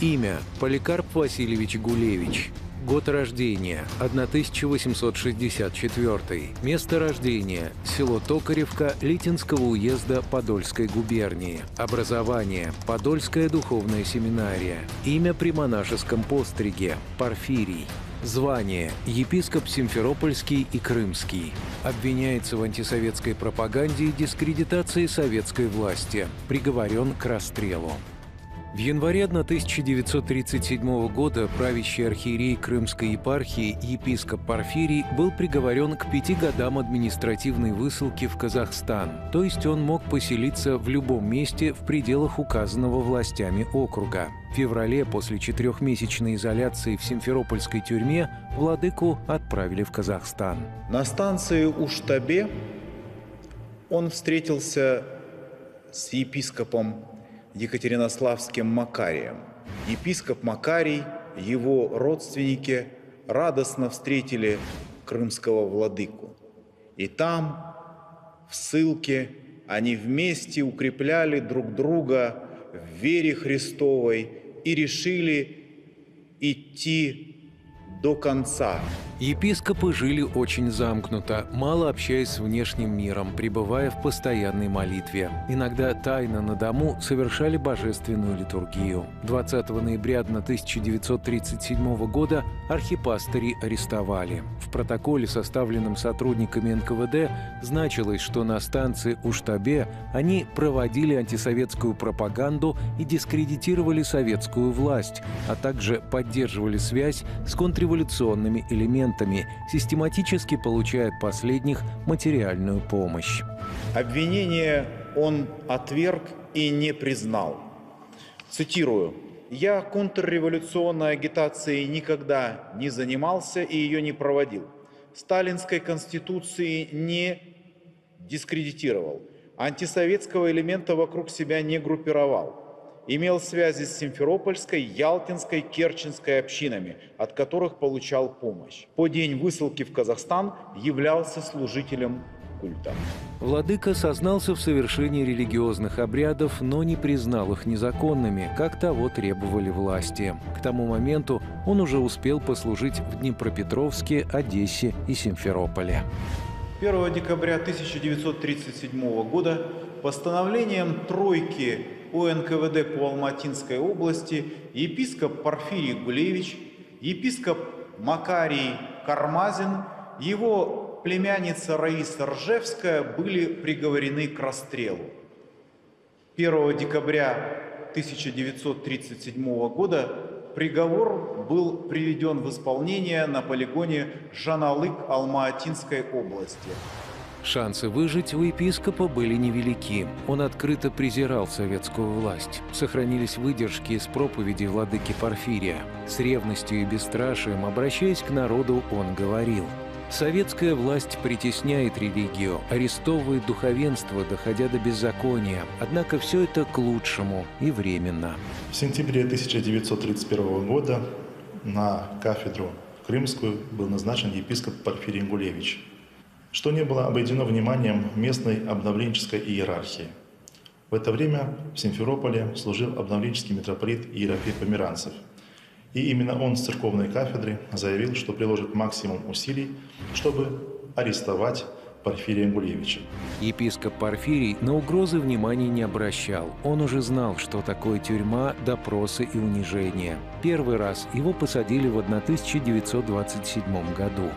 Имя – Поликарп Васильевич Гулевич. Год рождения – 1864. Место рождения – село Токаревка Литинского уезда Подольской губернии. Образование – Подольская духовная семинария. Имя при монашеском постриге – Порфирий. Звание – епископ Симферопольский и Крымский. Обвиняется в антисоветской пропаганде и дискредитации советской власти. Приговорен к расстрелу. В январе 1937 года правящий архиерей Крымской епархии епископ Порфирий был приговорен к пяти годам административной высылки в Казахстан, то есть он мог поселиться в любом месте в пределах указанного властями округа. В феврале после четырехмесячной изоляции в Симферопольской тюрьме владыку отправили в Казахстан. На станции Уштабе он встретился с епископом Екатеринославским Макарием. Епископ Макарий, его родственники радостно встретили крымского владыку. И там, в ссылке, они вместе укрепляли друг друга в вере Христовой и решили идти до конца. Епископы жили очень замкнуто, мало общаясь с внешним миром, пребывая в постоянной молитве. Иногда тайно на дому совершали божественную литургию. 20 ноября 1937 года архипастыри арестовали. В протоколе, составленном сотрудниками НКВД, значилось, что на станции Уштабе они проводили антисоветскую пропаганду и дискредитировали советскую власть, а также поддерживали связь с контрреволюционными элементами документами, систематически получая от последних материальную помощь. Обвинение он отверг и не признал. Цитирую. Я контрреволюционной агитацией никогда не занимался и ее не проводил. Сталинской конституции не дискредитировал. Антисоветского элемента вокруг себя не группировал имел связи с Симферопольской, Ялтинской, Керченской общинами, от которых получал помощь. По день высылки в Казахстан являлся служителем культа. Владыка сознался в совершении религиозных обрядов, но не признал их незаконными, как того требовали власти. К тому моменту он уже успел послужить в Днепропетровске, Одессе и Симферополе. 1 декабря 1937 года постановлением «Тройки» УНКВД по Алматинской области епископ Порфирий Гулевич, епископ Макарий Кармазин, его племянница Раиса Ржевская были приговорены к расстрелу. 1 декабря 1937 года приговор был приведен в исполнение на полигоне Жаналык Алма-Атинской области. Шансы выжить у епископа были невелики. Он открыто презирал советскую власть. Сохранились выдержки из проповеди владыки Порфирия. С ревностью и бесстрашием, обращаясь к народу, он говорил Советская власть притесняет религию, арестовывает духовенство, доходя до беззакония. Однако все это к лучшему и временно. В сентябре 1931 года на кафедру Крымскую был назначен епископ Порфирий Гулевич что не было обойдено вниманием местной обновленческой иерархии. В это время в Симферополе служил обновленческий митрополит Иерофей Померанцев. И именно он с церковной кафедры заявил, что приложит максимум усилий, чтобы арестовать Порфирия Гулевича. Епископ Порфирий на угрозы внимания не обращал. Он уже знал, что такое тюрьма, допросы и унижения. Первый раз его посадили в 1927 году.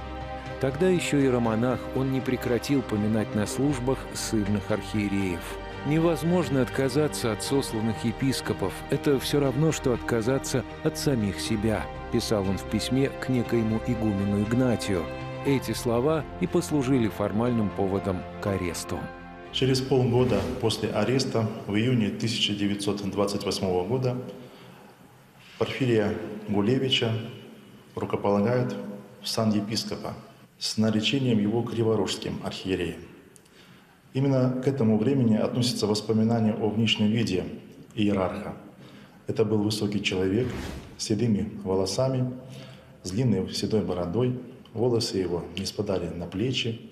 Тогда еще и романах он не прекратил поминать на службах сильных архиереев. Невозможно отказаться от сосланных епископов. Это все равно, что отказаться от самих себя, писал он в письме к некоему игумену Игнатию. Эти слова и послужили формальным поводом к аресту. Через полгода после ареста, в июне 1928 года, Порфирия Гулевича рукополагают в сан епископа с наречением его криворожским архиереем. Именно к этому времени относятся воспоминания о внешнем виде иерарха. Это был высокий человек с седыми волосами, с длинной седой бородой, волосы его не спадали на плечи,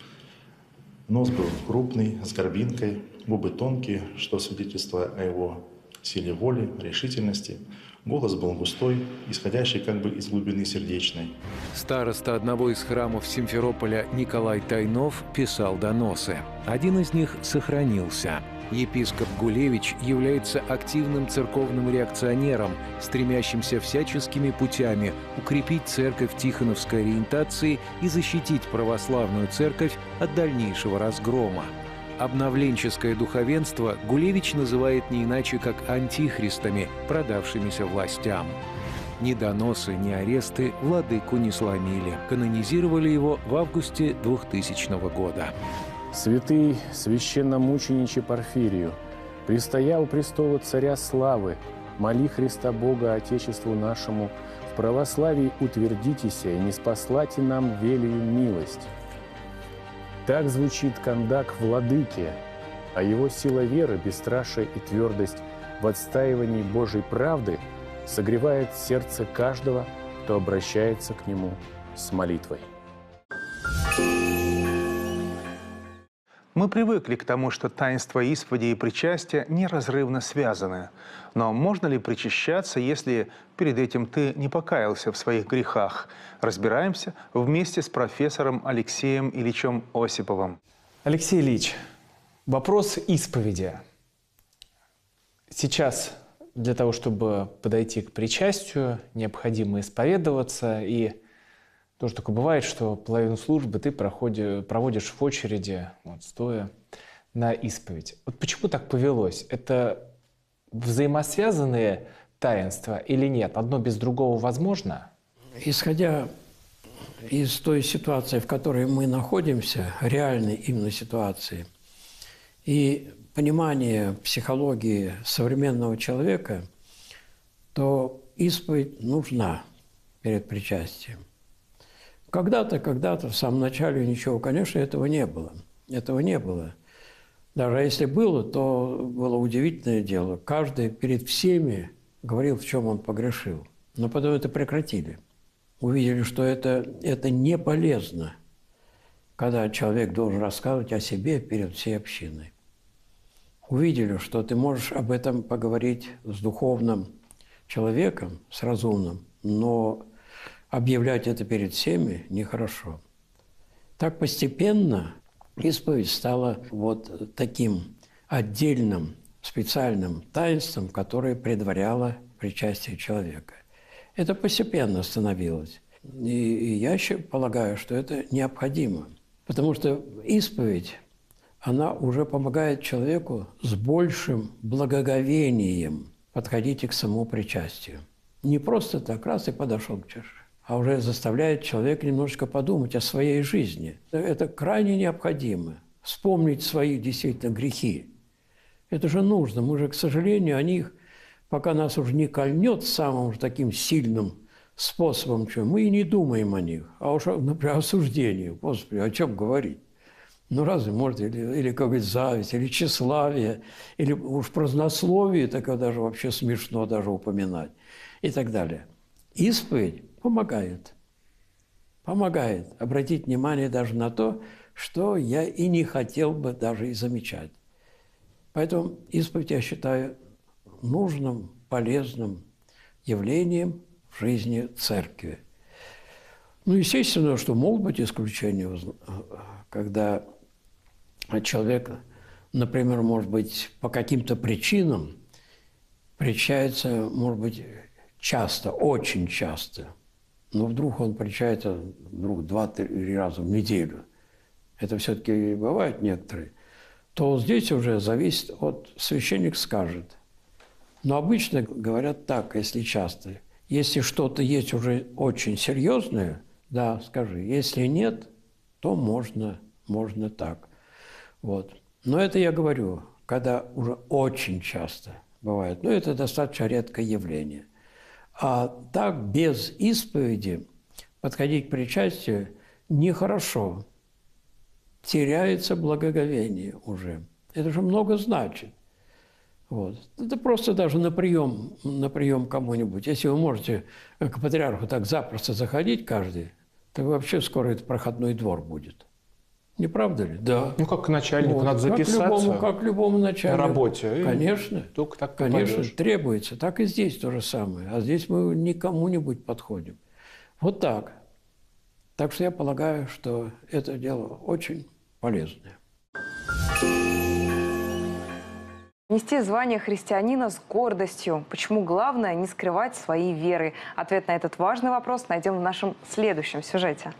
нос был крупный, с горбинкой, губы тонкие, что свидетельство о его силе воли, решительности – Голос был густой, исходящий как бы из глубины сердечной. Староста одного из храмов Симферополя Николай Тайнов писал доносы. Один из них сохранился. Епископ Гулевич является активным церковным реакционером, стремящимся всяческими путями укрепить церковь тихоновской ориентации и защитить православную церковь от дальнейшего разгрома. Обновленческое духовенство Гулевич называет не иначе, как антихристами, продавшимися властям. Ни доносы, ни аресты владыку не сломили. Канонизировали его в августе 2000 года. Святый священномучениче Порфирию, пристоя у престола царя славы, моли Христа Бога Отечеству нашему, в православии утвердитесь и не спаслайте нам велию милость так звучит кандак владыки, а его сила веры, бесстрашие и твердость в отстаивании Божьей правды согревает сердце каждого, кто обращается к нему с молитвой. Мы привыкли к тому, что таинство исповеди и причастия неразрывно связаны. Но можно ли причащаться, если перед этим ты не покаялся в своих грехах? Разбираемся вместе с профессором Алексеем Ильичем Осиповым. Алексей Ильич, вопрос исповеди. Сейчас для того, чтобы подойти к причастию, необходимо исповедоваться и тоже такое бывает, что половину службы ты проводишь в очереди, вот, стоя на исповедь. Вот почему так повелось? Это взаимосвязанные таинства или нет? Одно без другого возможно? Исходя из той ситуации, в которой мы находимся, реальной именно ситуации, и понимание психологии современного человека, то исповедь нужна перед причастием. Когда-то, когда-то, в самом начале ничего, конечно, этого не было. Этого не было. Даже если было, то было удивительное дело. Каждый перед всеми говорил, в чем он погрешил. Но потом это прекратили. Увидели, что это, это не полезно, когда человек должен рассказывать о себе перед всей общиной. Увидели, что ты можешь об этом поговорить с духовным человеком, с разумным, но объявлять это перед всеми нехорошо. Так постепенно исповедь стала вот таким отдельным специальным таинством, которое предваряло причастие человека. Это постепенно становилось. И, я полагаю, что это необходимо. Потому что исповедь, она уже помогает человеку с большим благоговением подходить к самому причастию. Не просто так раз и подошел к чаше, а уже заставляет человека немножко подумать о своей жизни. Это крайне необходимо. Вспомнить свои действительно грехи. Это же нужно. Мы же, к сожалению, о них, пока нас уже не кольнет самым же таким сильным способом, чем мы и не думаем о них. А уж, например, осуждении. Господи, о чем говорить? Ну разве может, или, или какая-то зависть, или тщеславие, или уж празднословие, такое даже вообще смешно даже упоминать и так далее. Исповедь помогает. Помогает обратить внимание даже на то, что я и не хотел бы даже и замечать. Поэтому исповедь я считаю нужным, полезным явлением в жизни церкви. Ну, естественно, что могут быть исключения, когда человек, например, может быть, по каким-то причинам причается, может быть, часто, очень часто, но вдруг он причается вдруг два-три раза в неделю. Это все-таки бывают некоторые то здесь уже зависит от священник скажет. Но обычно говорят так, если часто. Если что-то есть уже очень серьезное, да, скажи. Если нет, то можно, можно так. Вот. Но это я говорю, когда уже очень часто бывает. Но это достаточно редкое явление. А так без исповеди подходить к причастию нехорошо теряется благоговение уже. Это же много значит. Вот. Это просто даже на прием, на прием кому-нибудь. Если вы можете к патриарху так запросто заходить каждый, то вообще скоро это проходной двор будет. Не правда ли? Да. Ну, как к начальнику вот. надо записаться. Как любому, как любому начальнику. На работе. Конечно. Только так Конечно, попадешь. требуется. Так и здесь то же самое. А здесь мы не кому-нибудь подходим. Вот так. Так что я полагаю, что это дело очень полезное. Нести звание христианина с гордостью. Почему главное не скрывать своей веры? Ответ на этот важный вопрос найдем в нашем следующем сюжете.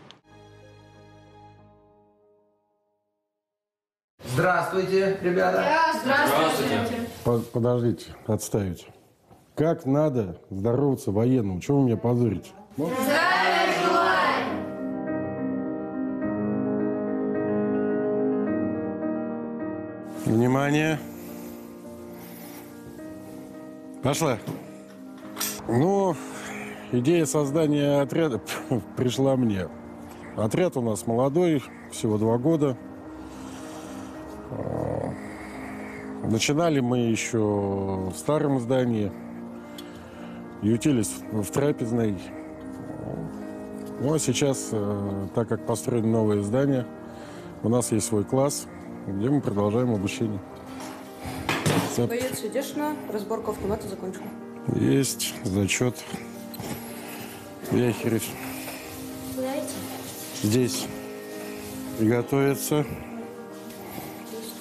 Здравствуйте, ребята. Здравствуйте. Подождите, отставить. Как надо здороваться военному? Чего вы меня позорите? Здравия Внимание. Пошла. Ну, идея создания отряда (laughs) пришла мне. Отряд у нас молодой, всего два года. А, начинали мы еще в старом здании, ютились в трапезной. Ну, а сейчас, э, так как построено новое здание, у нас есть свой класс – где мы продолжаем обучение. Боец, идешь на разборку автомата закончил? Есть зачет. Яхерев. Здесь. Готовится.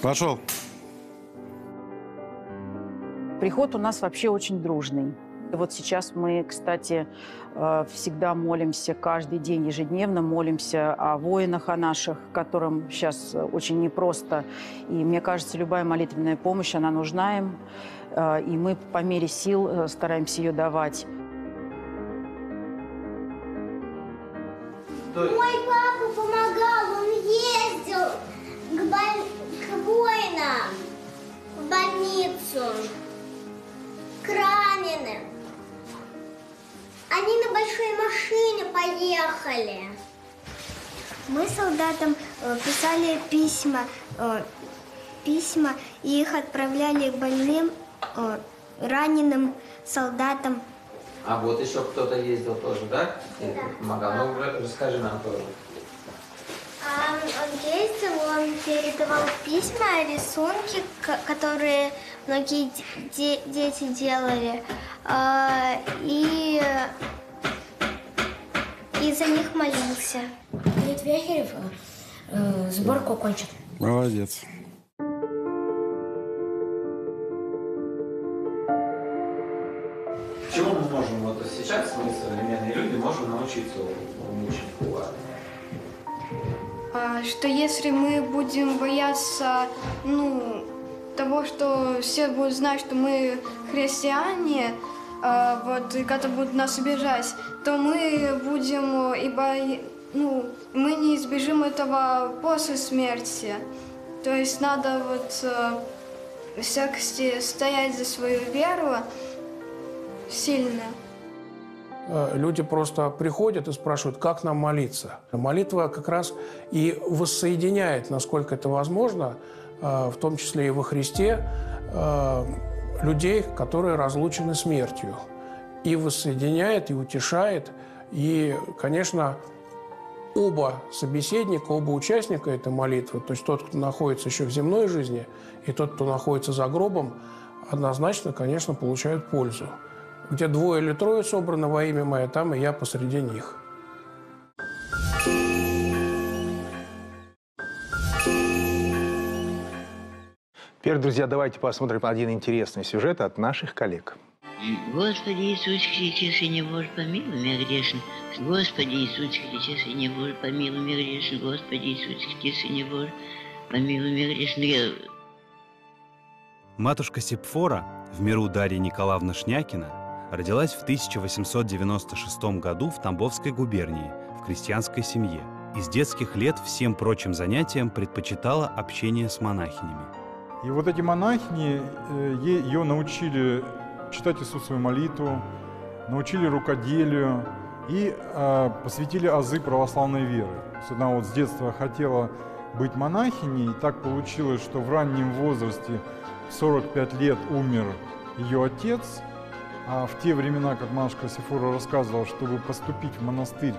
Пошел. Приход у нас вообще очень дружный. И вот сейчас мы, кстати, э, всегда молимся, каждый день, ежедневно молимся о воинах, о наших, которым сейчас очень непросто. И мне кажется, любая молитвенная помощь, она нужна им. Э, и мы по мере сил э, стараемся ее давать. Мой больницу, к раненым. большой машине поехали. Мы солдатам э, писали письма, э, письма и их отправляли к больным, э, раненым солдатам. А вот еще кто-то ездил тоже, да? И помогал. Ну, расскажи нам тоже. А, Он ездил, он передавал письма, рисунки, которые многие де- дети делали, а, и, и за них молился. Лид Вехерев э, сборку окончит. Молодец. Чему мы можем вот сейчас, мы современные люди, можем научиться у, у мучеников Ады? А, Что если мы будем бояться, ну, того, что все будут знать, что мы христиане, а, вот, и когда будут нас обижать, то мы будем, и бои- ну, мы не избежим этого после смерти. То есть надо вот э, всякости стоять за свою веру сильно. Э, Люди просто приходят и спрашивают, как нам молиться. Молитва как раз и воссоединяет, насколько это возможно, в том числе и во Христе, э, людей, которые разлучены смертью. И воссоединяет, и утешает. И, конечно, оба собеседника, оба участника этой молитвы, то есть тот, кто находится еще в земной жизни, и тот, кто находится за гробом, однозначно, конечно, получают пользу. Где двое или трое собраны во имя Мое, там и я посреди них. Теперь, друзья, давайте посмотрим один интересный сюжет от наших коллег. Господи Иисус Христе, Сыне Божий, помилуй меня грешен. Господи Иисус Христе, Сыне Божий, помилуй меня грешен. Господи Иисус Христе, Сыне Божий, помилуй меня грешен. Матушка Сепфора, в миру Дарья Николаевна Шнякина, родилась в 1896 году в Тамбовской губернии, в крестьянской семье. И с детских лет всем прочим занятиям предпочитала общение с монахинями. И вот эти монахини э, ее научили читать Иисусову молитву, научили рукоделию и э, посвятили азы православной веры. Она вот с детства хотела быть монахиней, и так получилось, что в раннем возрасте, в 45 лет, умер ее отец. А в те времена, как Машка Сефора рассказывала, чтобы поступить в монастырь,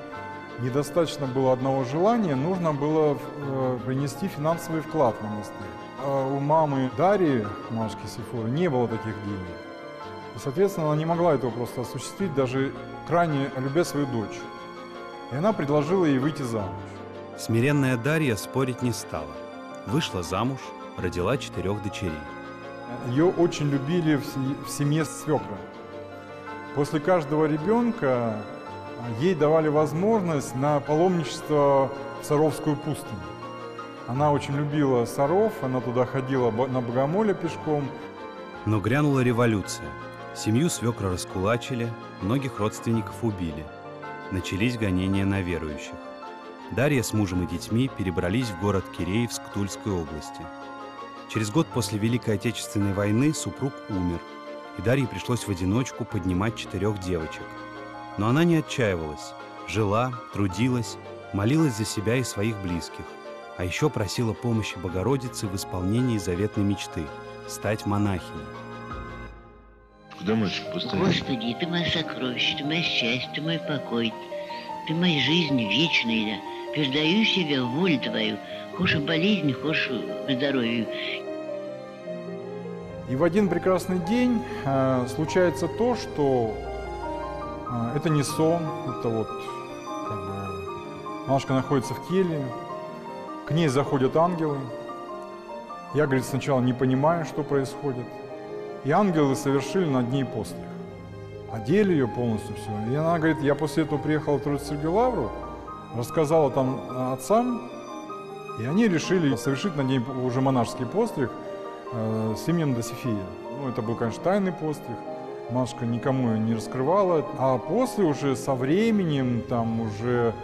недостаточно было одного желания, нужно было э, принести финансовый вклад в монастырь. А у мамы Дарьи, Машки Сефоры, не было таких денег. И, соответственно, она не могла этого просто осуществить, даже крайне любя свою дочь. И она предложила ей выйти замуж. Смиренная Дарья спорить не стала. Вышла замуж, родила четырех дочерей. Ее очень любили в семье свекра. После каждого ребенка а, ей давали возможность на паломничество в Саровскую пустыню. Она очень любила Саров, она туда ходила на богомоле пешком. Но грянула революция. Семью свекра раскулачили, многих родственников убили. Начались гонения на верующих. Дарья с мужем и детьми перебрались в город Киреевск Тульской области. Через год после Великой Отечественной войны супруг умер, и Дарье пришлось в одиночку поднимать четырех девочек. Но она не отчаивалась, жила, трудилась, молилась за себя и своих близких, а еще просила помощи Богородицы в исполнении заветной мечты – стать монахиней. Куда мальчик Господи, ты мое сокровище, ты мое счастье, ты мой покой, ты моя жизнь вечная. Передаю себя в волю твою, хочешь в болезни, хочешь в здоровье. И в один прекрасный день э, случается то, что э, это не сон, это вот как бы Машка находится в келье, к ней заходят ангелы. Я, говорит, сначала не понимаю, что происходит. И ангелы совершили над ней постриг. Одели ее полностью все. И она говорит, я после этого приехала в Троицкую Лавру, рассказала там отцам, и они решили совершить над ней уже монашеский постриг э, с именем Досифея. Ну, это был, конечно, тайный постриг. Машка никому ее не раскрывала. А после уже со временем, там уже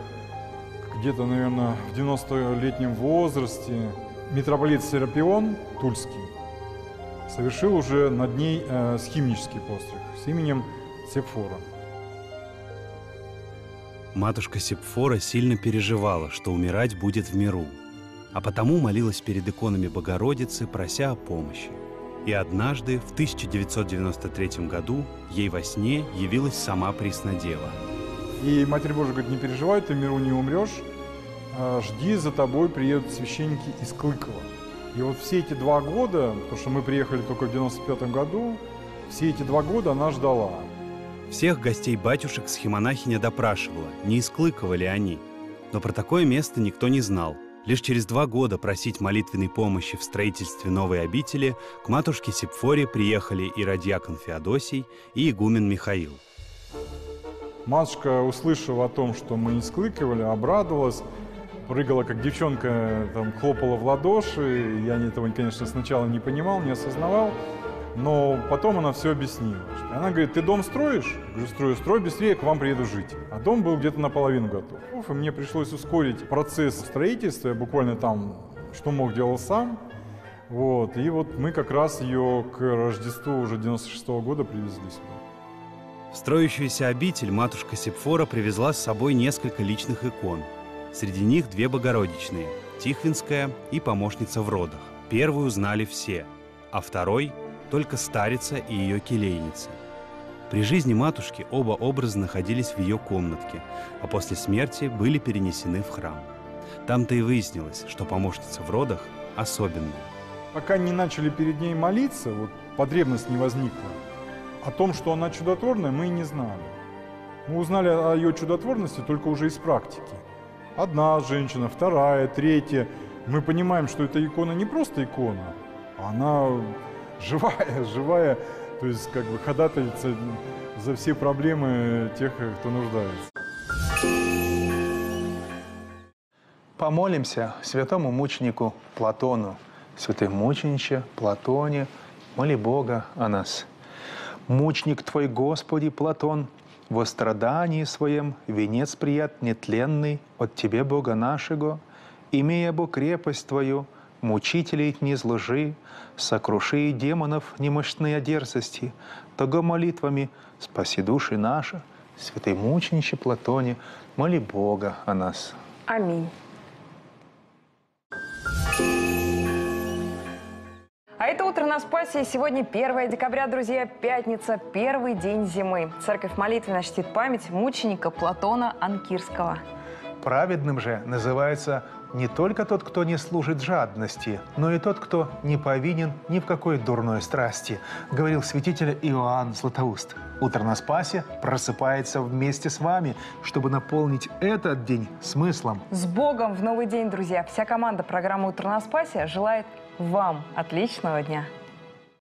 где-то, наверное, в 90-летнем возрасте, митрополит Серапион Тульский совершил уже над ней э, схимнический постриг с именем Сепфора. Матушка Сепфора сильно переживала, что умирать будет в миру, а потому молилась перед иконами Богородицы, прося о помощи. И однажды, в 1993 году, ей во сне явилась сама Преснодева. И Матерь Божия говорит, не переживай, ты в миру не умрешь, а, жди, за тобой приедут священники из Клыкова. И вот все эти два года, потому что мы приехали только в 95 году, все эти два года она ждала. Всех гостей батюшек схемонахиня допрашивала, не из Клыкова ли они. Но про такое место никто не знал. Лишь через два года просить молитвенной помощи в строительстве новой обители к матушке Сепфоре приехали и радиакон Феодосий, и игумен Михаил. Матушка, услышав о том, что мы не склыкивали, обрадовалась, прыгала как девчонка, там, хлопала в ладоши. Я этого, конечно, сначала не понимал, не осознавал. Но потом она все объяснила. Она говорит, ты дом строишь? Я говорю, строю, строй быстрее, к вам приеду жить. А дом был где-то наполовину готов. И мне пришлось ускорить процесс строительства. Я буквально там, что мог, делал сам. Вот. И вот мы как раз ее к Рождеству уже 96 -го года привезли сюда. В строящуюся обитель матушка Сепфора привезла с собой несколько личных икон. Среди них две богородичные – Тихвинская и помощница в родах. Первую знали все, а второй только старица и ее келейница. При жизни матушки оба образа находились в ее комнатке, а после смерти были перенесены в храм. Там-то и выяснилось, что помощница в родах особенная. Пока не начали перед ней молиться, вот потребность не возникла. О том, что она чудотворная, мы и не знали. Мы узнали о ее чудотворности только уже из практики. Одна женщина, вторая, третья. Мы понимаем, что эта икона не просто икона, а она живая, (laughs) живая, то есть как бы ходатайца за все проблемы тех, кто нуждается. Помолимся святому мученику Платону. Святый мучениче Платоне, моли Бога о нас. Мучник Твой, Господи, Платон, во страдании своем венец прият нетленный от Тебе, Бога нашего, имея Бог крепость Твою, мучителей не зложи, сокруши демонов немощные дерзости, того молитвами спаси души наши, святый мучениче Платоне, моли Бога о нас. Аминь. А это «Утро на Спасе». Сегодня 1 декабря, друзья, пятница, первый день зимы. Церковь молитвенно чтит память мученика Платона Анкирского. Праведным же называется не только тот, кто не служит жадности, но и тот, кто не повинен ни в какой дурной страсти, говорил святитель Иоанн Златоуст. Утро на Спасе просыпается вместе с вами, чтобы наполнить этот день смыслом. С Богом в новый день, друзья! Вся команда программы «Утро на Спасе» желает вам отличного дня!